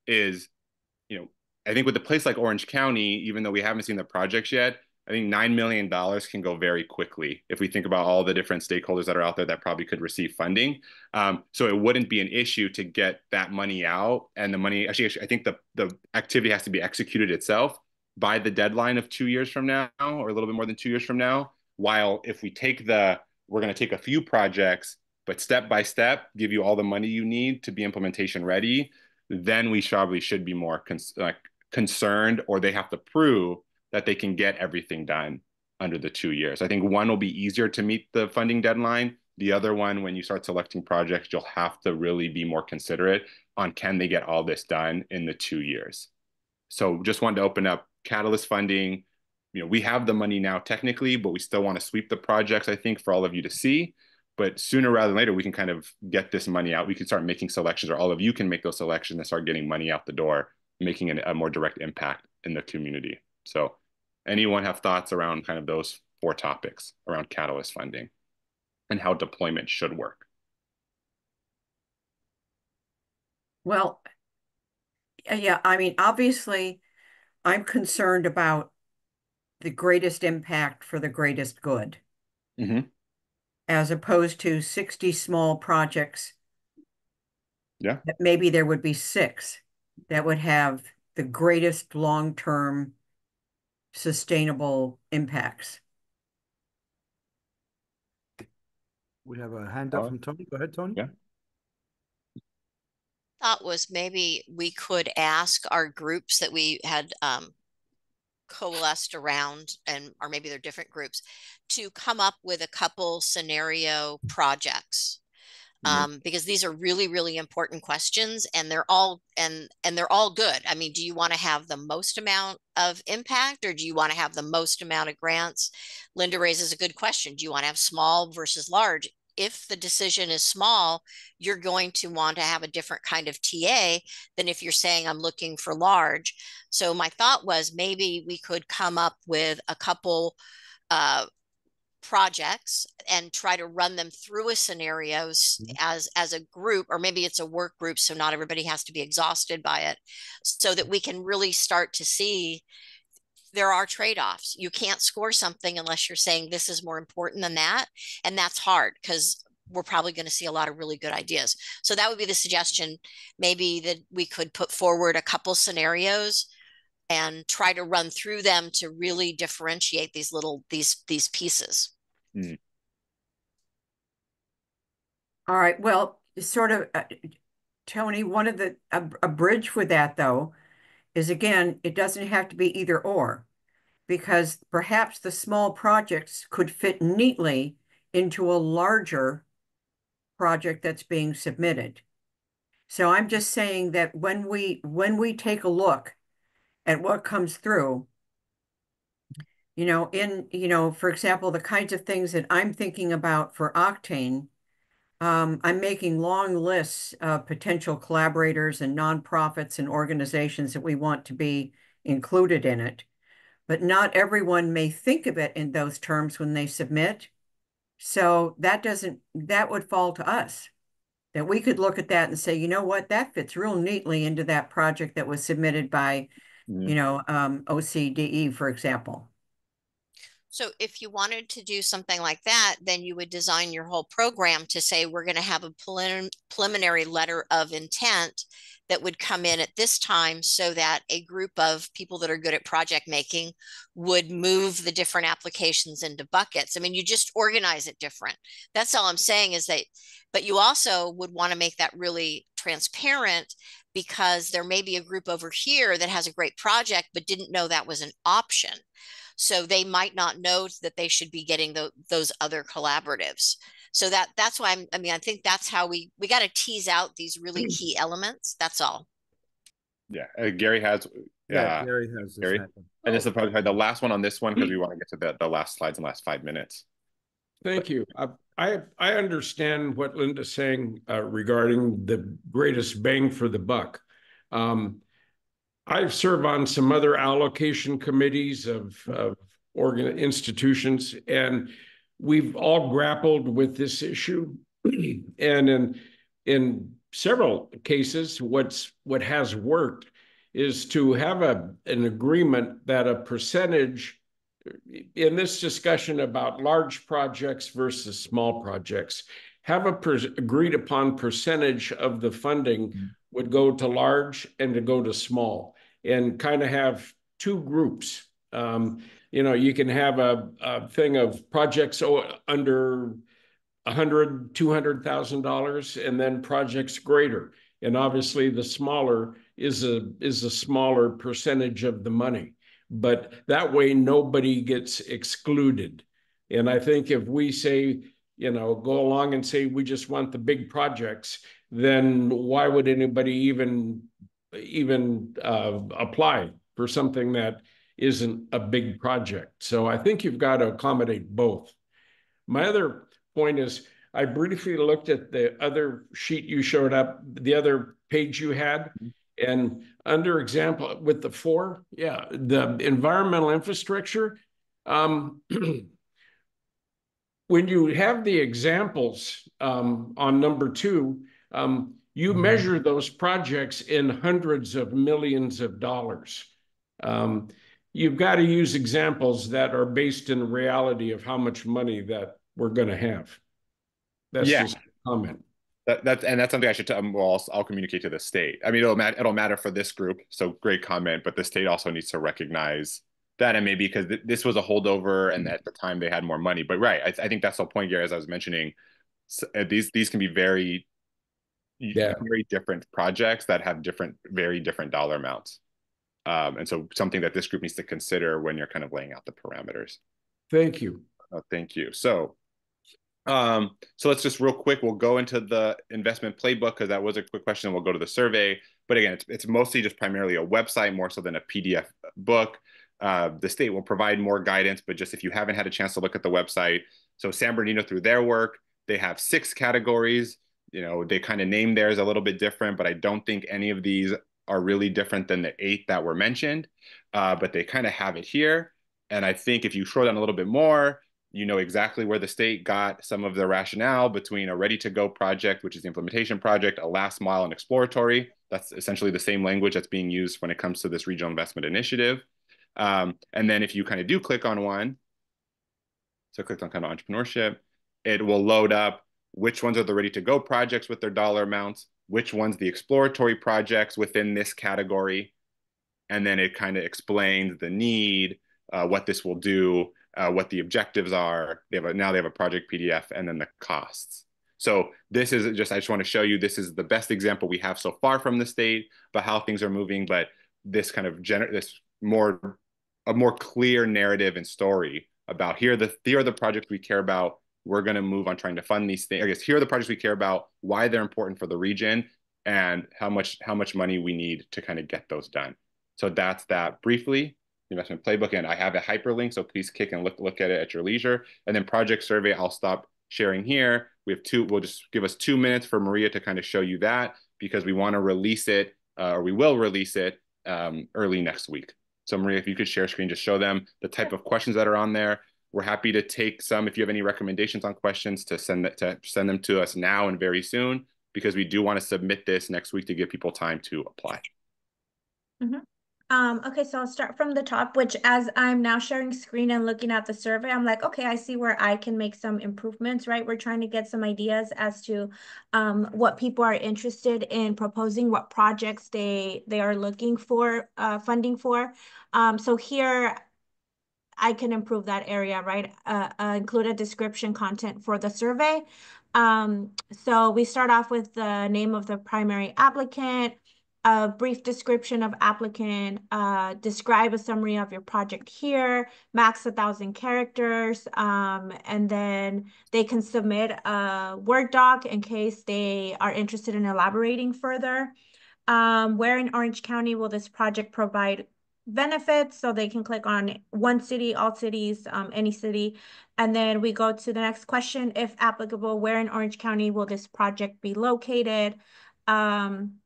is, you know, I think with a place like Orange County, even though we haven't seen the projects yet, I think $9 million can go very quickly if we think about all the different stakeholders that are out there that probably could receive funding. Um, so it wouldn't be an issue to get that money out. And the money, actually, actually, I think the, the activity has to be executed itself by the deadline of two years from now, or a little bit more than two years from now. While if we take the, we're going to take a few projects, but step by step, give you all the money you need to be implementation ready, then we probably should be more cons- like concerned or they have to prove that they can get everything done under the two years. I think one will be easier to meet the funding deadline. The other one, when you start selecting projects, you'll have to really be more considerate on can they get all this done in the two years. So just wanted to open up Catalyst funding. You know, we have the money now technically, but we still want to sweep the projects, I think, for all of you to see. But sooner rather than later, we can kind of get this money out. We can start making selections, or all of you can make those selections and start getting money out the door making an, a more direct impact in the community. So anyone have thoughts around kind of those four topics around catalyst funding and how deployment should work? Well, yeah, I mean, obviously, I'm concerned about the greatest impact for the greatest good, mm-hmm. as opposed to 60 small projects. Yeah. Maybe there would be six that would have the greatest long-term sustainable impacts. We have a hand up from Tony. Go ahead, Tony. Yeah. thought was maybe we could ask our groups that we had um, coalesced around and or maybe they're different groups to come up with a couple scenario projects. Um, because these are really really important questions and they're all and and they're all good. I mean do you want to have the most amount of impact or do you want to have the most amount of grants? Linda raises a good question. Do you want to have small versus large? If the decision is small, you're going to want to have a different kind of TA than if you're saying I'm looking for large. So my thought was maybe we could come up with a couple uh, projects and try to run them through a scenarios mm-hmm. as as a group or maybe it's a work group so not everybody has to be exhausted by it so that we can really start to see there are trade-offs. You can't score something unless you're saying this is more important than that. And that's hard because we're probably going to see a lot of really good ideas. So that would be the suggestion. Maybe that we could put forward a couple scenarios and try to run through them to really differentiate these little these these pieces. Mm. All right. Well, sort of, uh, Tony. One of the a, a bridge for that though is again, it doesn't have to be either or, because perhaps the small projects could fit neatly into a larger project that's being submitted. So I'm just saying that when we when we take a look at what comes through, you know, in, you know, for example, the kinds of things that I'm thinking about for Octane um, I'm making long lists of potential collaborators and nonprofits and organizations that we want to be included in it. But not everyone may think of it in those terms when they submit. So that doesn't, that would fall to us. That we could look at that and say, you know what, that fits real neatly into that project that was submitted by, mm. you know, um, OCDE, for example. So if you wanted to do something like that, then you would design your whole program to say, we're going to have a prelim preliminary letter of intent that would come in at this time so that a group of people that are good at project making would move the different applications into buckets. I mean, you just organize it different. That's all I'm saying is that, but you also would want to make that really transparent because there may be a group over here that has a great project but didn't know that was an option. So they might not know that they should be getting the, those other collaboratives. So that that's why I'm, I mean, I think that's how we, we got to tease out these really key elements. That's all. Yeah. Uh, Gary has, yeah, Gary has, Gary. And this is probably the last one on this one because we want to get to the, the last slides in the last five minutes. Thank you. I, I, I understand what Linda's saying uh, regarding the greatest bang for the buck. Um, I've served on some other allocation committees of, of organ institutions, and we've all grappled with this issue. and in in several cases, what's what has worked is to have a an agreement that a percentage in this discussion about large projects versus small projects, have a per, agreed upon percentage of the funding mm-hmm would go to large and to go to small and kind of have two groups. Um, you know, you can have a, a thing of projects under a hundred, two hundred thousand dollars, and then projects greater. And obviously, the smaller is a is a smaller percentage of the money. But that way, nobody gets excluded. And I think if we say, you know, go along and say we just want the big projects, then why would anybody even even uh, apply for something that isn't a big project? So I think you've got to accommodate both. My other point is I briefly looked at the other sheet you showed up, the other page you had, and under example with the four, yeah, the environmental infrastructure. Um, when you have the examples um, on number two, um, you mm-hmm. measure those projects in hundreds of millions of dollars. Um, you've got to use examples that are based in reality of how much money that we're going to have. That's yeah. just a comment. That, that's and that's something I should tell. Well, I'll, I'll communicate to the state. I mean, it'll matter. It'll matter for this group. So great comment. But the state also needs to recognize that, and maybe because th- this was a holdover, and at the time they had more money. But right, I, I think that's the point, Gary. As I was mentioning, so, uh, these these can be very yeah. very different projects that have different, very different dollar amounts. Um, and so something that this group needs to consider when you're kind of laying out the parameters. Thank you. Oh, thank you. So, um, so let's just real quick, we'll go into the investment playbook because that was a quick question. We'll go to the survey. But again, it's, it's mostly just primarily a website more so than a PDF book. Uh, the state will provide more guidance, but just if you haven't had a chance to look at the website, so San Bernardino through their work, they have six categories. You know, they kind of name theirs a little bit different, but I don't think any of these are really different than the eight that were mentioned. Uh, but they kind of have it here. And I think if you scroll down a little bit more, you know exactly where the state got some of the rationale between a ready to go project, which is the implementation project, a last mile and exploratory. That's essentially the same language that's being used when it comes to this regional investment initiative. Um, and then if you kind of do click on one, so click on kind of entrepreneurship, it will load up which ones are the ready to go projects with their dollar amounts, which ones the exploratory projects within this category. And then it kind of explains the need, uh, what this will do, uh, what the objectives are. They have a, now they have a project PDF and then the costs. So this is just, I just want to show you, this is the best example we have so far from the state about how things are moving, but this kind of gener this more, a more clear narrative and story about here, the, here are the projects we care about. We're going to move on trying to fund these things. I guess here are the projects we care about, why they're important for the region and how much, how much money we need to kind of get those done. So that's that briefly investment playbook. And I have a hyperlink, so please kick and look, look at it at your leisure. And then project survey, I'll stop sharing here. We have two, we'll just give us two minutes for Maria to kind of show you that because we want to release it uh, or we will release it um, early next week. So Maria, if you could share screen, just show them the type of questions that are on there. We're happy to take some, if you have any recommendations on questions to send that to send them to us now and very soon, because we do want to submit this next week to give people time to apply. Mm -hmm. Um, okay, so I'll start from the top, which as I'm now sharing screen and looking at the survey, I'm like, okay, I see where I can make some improvements, right? We're trying to get some ideas as to um, what people are interested in proposing, what projects they they are looking for uh, funding for. Um, so here, I can improve that area, right? Uh, uh, include a description content for the survey. Um, so we start off with the name of the primary applicant, a brief description of applicant, uh, describe a summary of your project here, max a thousand characters, um, and then they can submit a Word doc in case they are interested in elaborating further. Um, where in Orange County will this project provide benefits? So they can click on one city, all cities, um, any city. And then we go to the next question, if applicable, where in Orange County will this project be located? Um,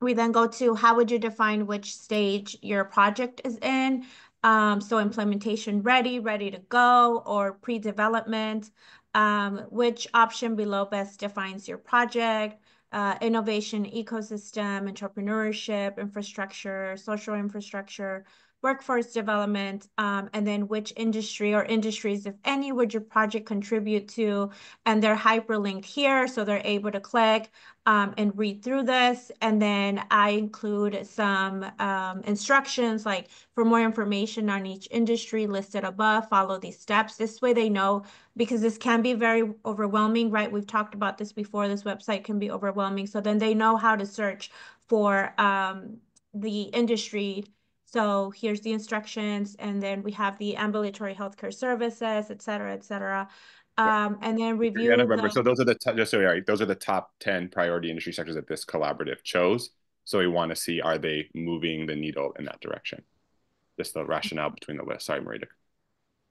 we then go to how would you define which stage your project is in? Um, so implementation ready, ready to go, or pre-development. Um, which option below best defines your project? Uh, innovation, ecosystem, entrepreneurship, infrastructure, social infrastructure, workforce development, um, and then which industry or industries, if any, would your project contribute to? And they're hyperlinked here, so they're able to click um, and read through this. And then I include some um, instructions like for more information on each industry listed above, follow these steps. This way they know, because this can be very overwhelming, right? We've talked about this before. This website can be overwhelming. So then they know how to search for um, the industry so here's the instructions, and then we have the ambulatory healthcare services, et cetera, et cetera. Um, and then review. Yeah, remember. The... So those are the just so right, those are the top ten priority industry sectors that this collaborative chose. So we want to see are they moving the needle in that direction? Just the rationale between the list. Sorry, Marita.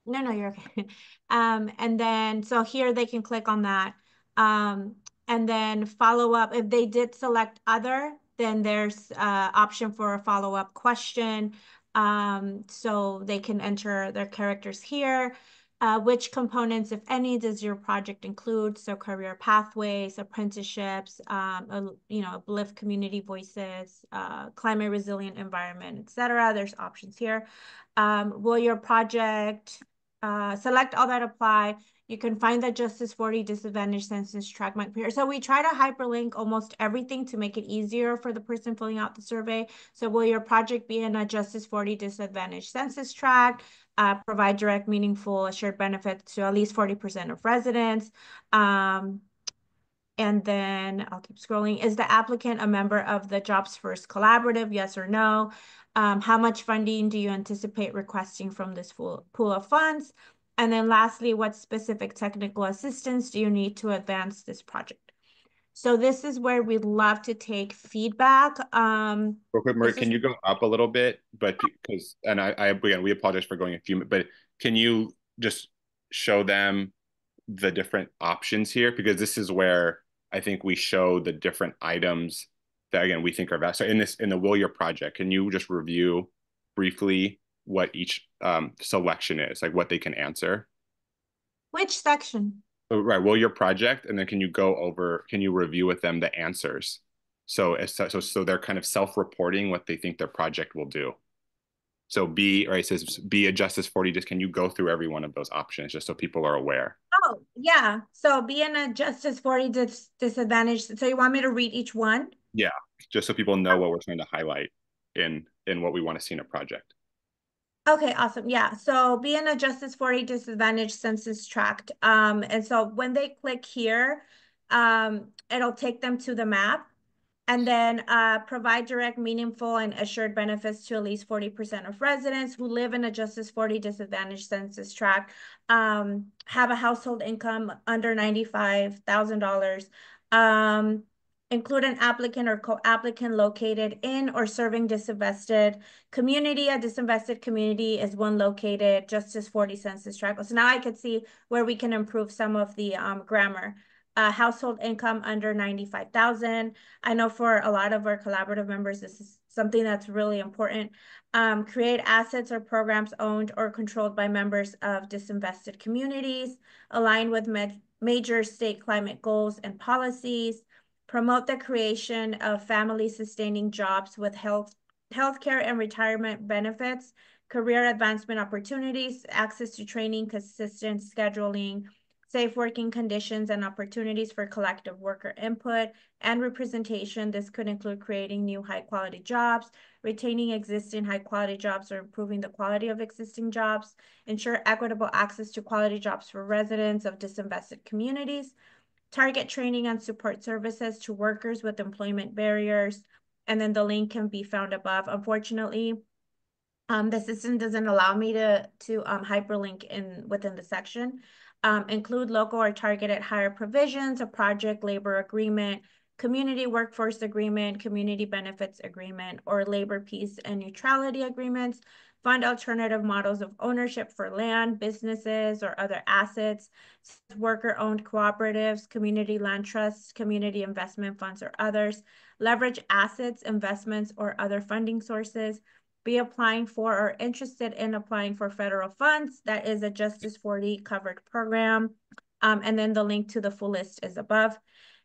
No, no, you're okay. Um, and then so here they can click on that. Um, and then follow up if they did select other then there's uh, option for a follow-up question. Um, so they can enter their characters here. Uh, which components, if any, does your project include? So career pathways, apprenticeships, um, you know, uplift community voices, uh, climate resilient environment, etc. There's options here. Um, will your project uh, select all that apply? You can find the Justice 40 disadvantaged census tract map here. So we try to hyperlink almost everything to make it easier for the person filling out the survey. So will your project be in a Justice 40 disadvantaged census Track? Uh, provide direct, meaningful, assured benefits to at least 40% of residents. Um, And then I'll keep scrolling. Is the applicant a member of the Jobs First Collaborative? Yes or no? Um, how much funding do you anticipate requesting from this pool of funds? And then lastly, what specific technical assistance do you need to advance this project? So this is where we'd love to take feedback. Um, Real quick, Marie, can you go up a little bit? But because, and I, I, again, we apologize for going a few, minutes, but can you just show them the different options here? Because this is where I think we show the different items that, again, we think are best. So in this, in the Will Your project, can you just review briefly what each um, selection is, like what they can answer? Which section? Oh, right. Will Your project, and then can you go over? Can you review with them the answers? So so so they're kind of self-reporting what they think their project will do. So B, right, says be a Justice 40 just can you go through every one of those options just so people are aware? Oh, yeah. So being a Justice 40 dis disadvantage. So you want me to read each one? Yeah, just so people know what we're trying to highlight in in what we want to see in a project. Okay, awesome. Yeah. So being a Justice 40 disadvantaged census tract. Um, and so when they click here, um, it'll take them to the map and then uh, provide direct, meaningful, and assured benefits to at least 40% of residents who live in a Justice 40 disadvantaged census tract, um, have a household income under $95,000, um, include an applicant or co-applicant located in or serving disinvested community. A disinvested community is one located Justice 40 census tract. So now I could see where we can improve some of the um, grammar. Uh, household income under 95,000. I know for a lot of our collaborative members, this is something that's really important. Um, create assets or programs owned or controlled by members of disinvested communities, aligned with major state climate goals and policies, promote the creation of family-sustaining jobs with health, healthcare and retirement benefits, career advancement opportunities, access to training, consistent scheduling, safe working conditions and opportunities for collective worker input and representation. This could include creating new high quality jobs, retaining existing high quality jobs or improving the quality of existing jobs, ensure equitable access to quality jobs for residents of disinvested communities, target training and support services to workers with employment barriers. And then the link can be found above. Unfortunately, um, the system doesn't allow me to, to um, hyperlink in within the section. Um, include local or targeted hire provisions, a project labor agreement, community workforce agreement, community benefits agreement, or labor peace and neutrality agreements fund alternative models of ownership for land, businesses, or other assets, worker-owned cooperatives, community land trusts, community investment funds, or others, leverage assets, investments, or other funding sources, be applying for or interested in applying for federal funds. That is a Justice 40 covered program. Um, and then the link to the full list is above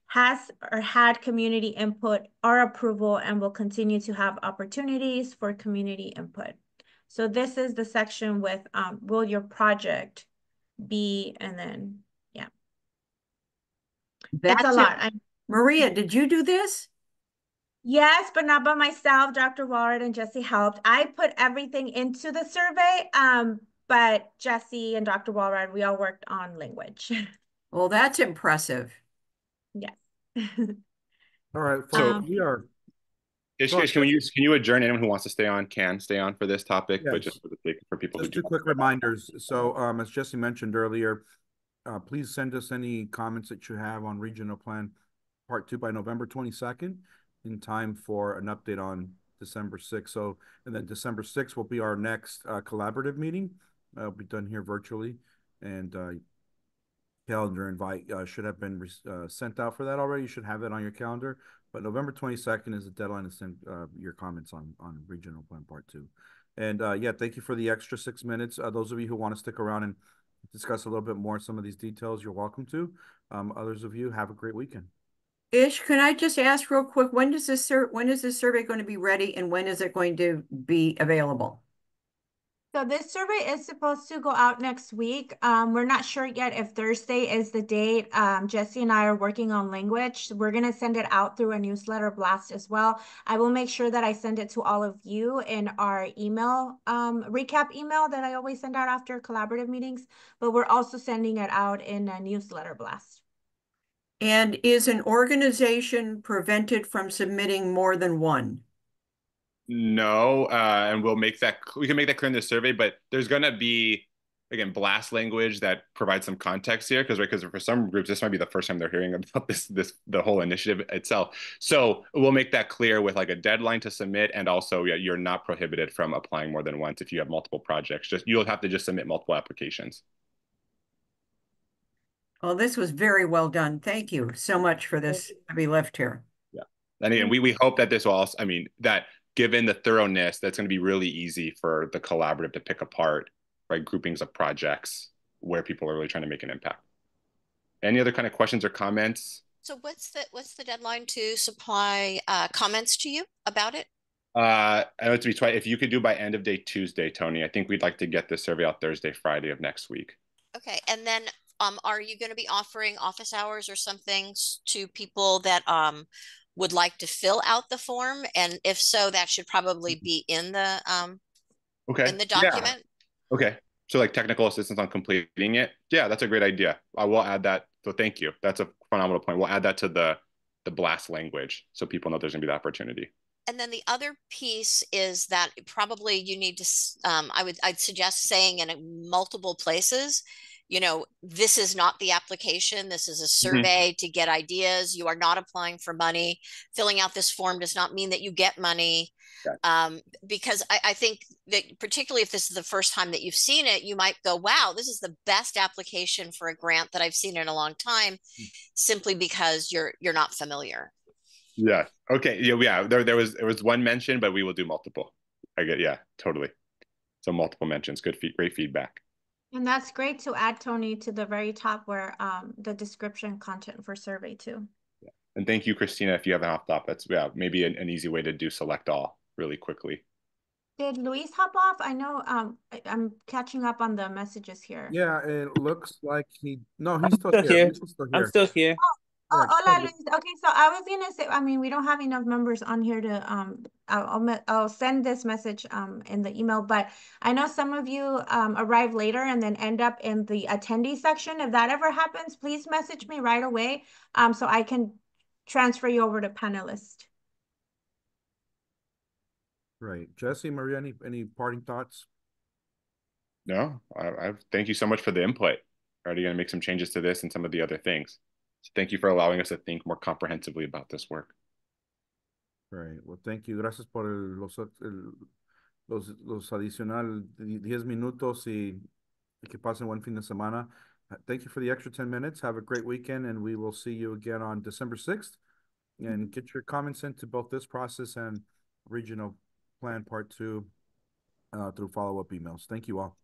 has or had community input or approval and will continue to have opportunities for community input. So this is the section with um, will your project be, and then, yeah. That's a lot. I, Maria, did you do this? Yes, but not by myself. Dr. Walrod and Jesse helped. I put everything into the survey, um, but Jesse and Dr. Walrod, we all worked on language. Well, that's impressive. Yes. all right, so um, we are Ish, Ish, can you can you adjourn? Anyone who wants to stay on can stay on for this topic, yes. but just for the sake for people. Just two quick reminders. So, um, as Jesse mentioned earlier, uh, please send us any comments that you have on regional plan part two by November twenty second, in time for an update on December sixth. So, and then December sixth will be our next uh, collaborative meeting. Uh, will be done here virtually, and uh, calendar invite uh, should have been uh, sent out for that already. You should have it on your calendar. But November 22nd is the deadline to send uh, your comments on, on regional plan part two. And uh, yeah, thank you for the extra six minutes. Uh, those of you who want to stick around and discuss a little bit more some of these details, you're welcome to. Um, others of you, have a great weekend. Ish, can I just ask real quick, when does this when is this survey going to be ready and when is it going to be available? So this survey is supposed to go out next week. Um, we're not sure yet if Thursday is the date. Um, Jesse and I are working on language. We're going to send it out through a newsletter blast as well. I will make sure that I send it to all of you in our email, um, recap email that I always send out after collaborative meetings, but we're also sending it out in a newsletter blast. And is an organization prevented from submitting more than one? No, uh, and we'll make that we can make that clear in the survey, but there's gonna be again blast language that provides some context here because right because for some groups this might be the first time they're hearing about this this the whole initiative itself. So we'll make that clear with like a deadline to submit and also yeah you're not prohibited from applying more than once if you have multiple projects. Just you'll have to just submit multiple applications. Well this was very well done. Thank you so much for this to be left here. Yeah. And again we, we hope that this will also i mean that given the thoroughness that's going to be really easy for the collaborative to pick apart right groupings of projects where people are really trying to make an impact. Any other kind of questions or comments? So what's the what's the deadline to supply uh, comments to you about it? Uh i know to be twice if you could do by end of day tuesday tony i think we'd like to get this survey out thursday friday of next week. Okay and then um are you going to be offering office hours or something to people that um would like to fill out the form and if so that should probably Mm-hmm. be in the um okay in the document Okay. So like technical assistance on completing it. Yeah, that's a great idea. I will add that. So thank you. That's a phenomenal point. We'll add that to the the blast language so people know there's gonna be the opportunity. and then the other piece is that probably you need to um, i would i'd suggest saying in multiple places you know this is not the application this is a survey to get ideas you are not applying for money filling out this form does not mean that you get money Yeah. um, because I, I think that particularly if this is the first time that you've seen it you might go wow this is the best application for a grant that i've seen in a long time simply because you're you're not familiar Yeah. Okay. Yeah. Yeah. There there was there was one mention, but we will do multiple. I get yeah, totally. So multiple mentions. Good feed, great feedback. And that's great to add, Tony, to the very top where um the description content for survey too. And thank you, Christina. If you haven't hopped off, that's yeah, maybe an, an easy way to do select all really quickly. Did Luis hop off? I know um I, I'm catching up on the messages here. Yeah, it looks like he, no, he's still still here. here. Luis is still I'm still here. Oh, Yeah, hola. Luis. Okay, so I was gonna say, I mean, we don't have enough members on here to, um, I'll, I'll, I'll send this message, um, in the email, but I know some of you, um, arrive later and then end up in the attendee section. If that ever happens, please message me right away, um, so I can transfer you over to panelist. Right. Jesse, Maria, any, any parting thoughts? No, I, I thank you so much for the input. Already going to make some changes to this and some of the other things. So thank you for allowing us to think more comprehensively about this work. Right. Well, thank you. Gracias por el- los, el- los, los adicional di- diez minutos y, que pasen buen fin de semana. Thank you for the extra ten minutes. Have a great weekend and we will see you again on December sixth. And get your comments into both this process and regional plan part two uh, through follow-up emails. Thank you all.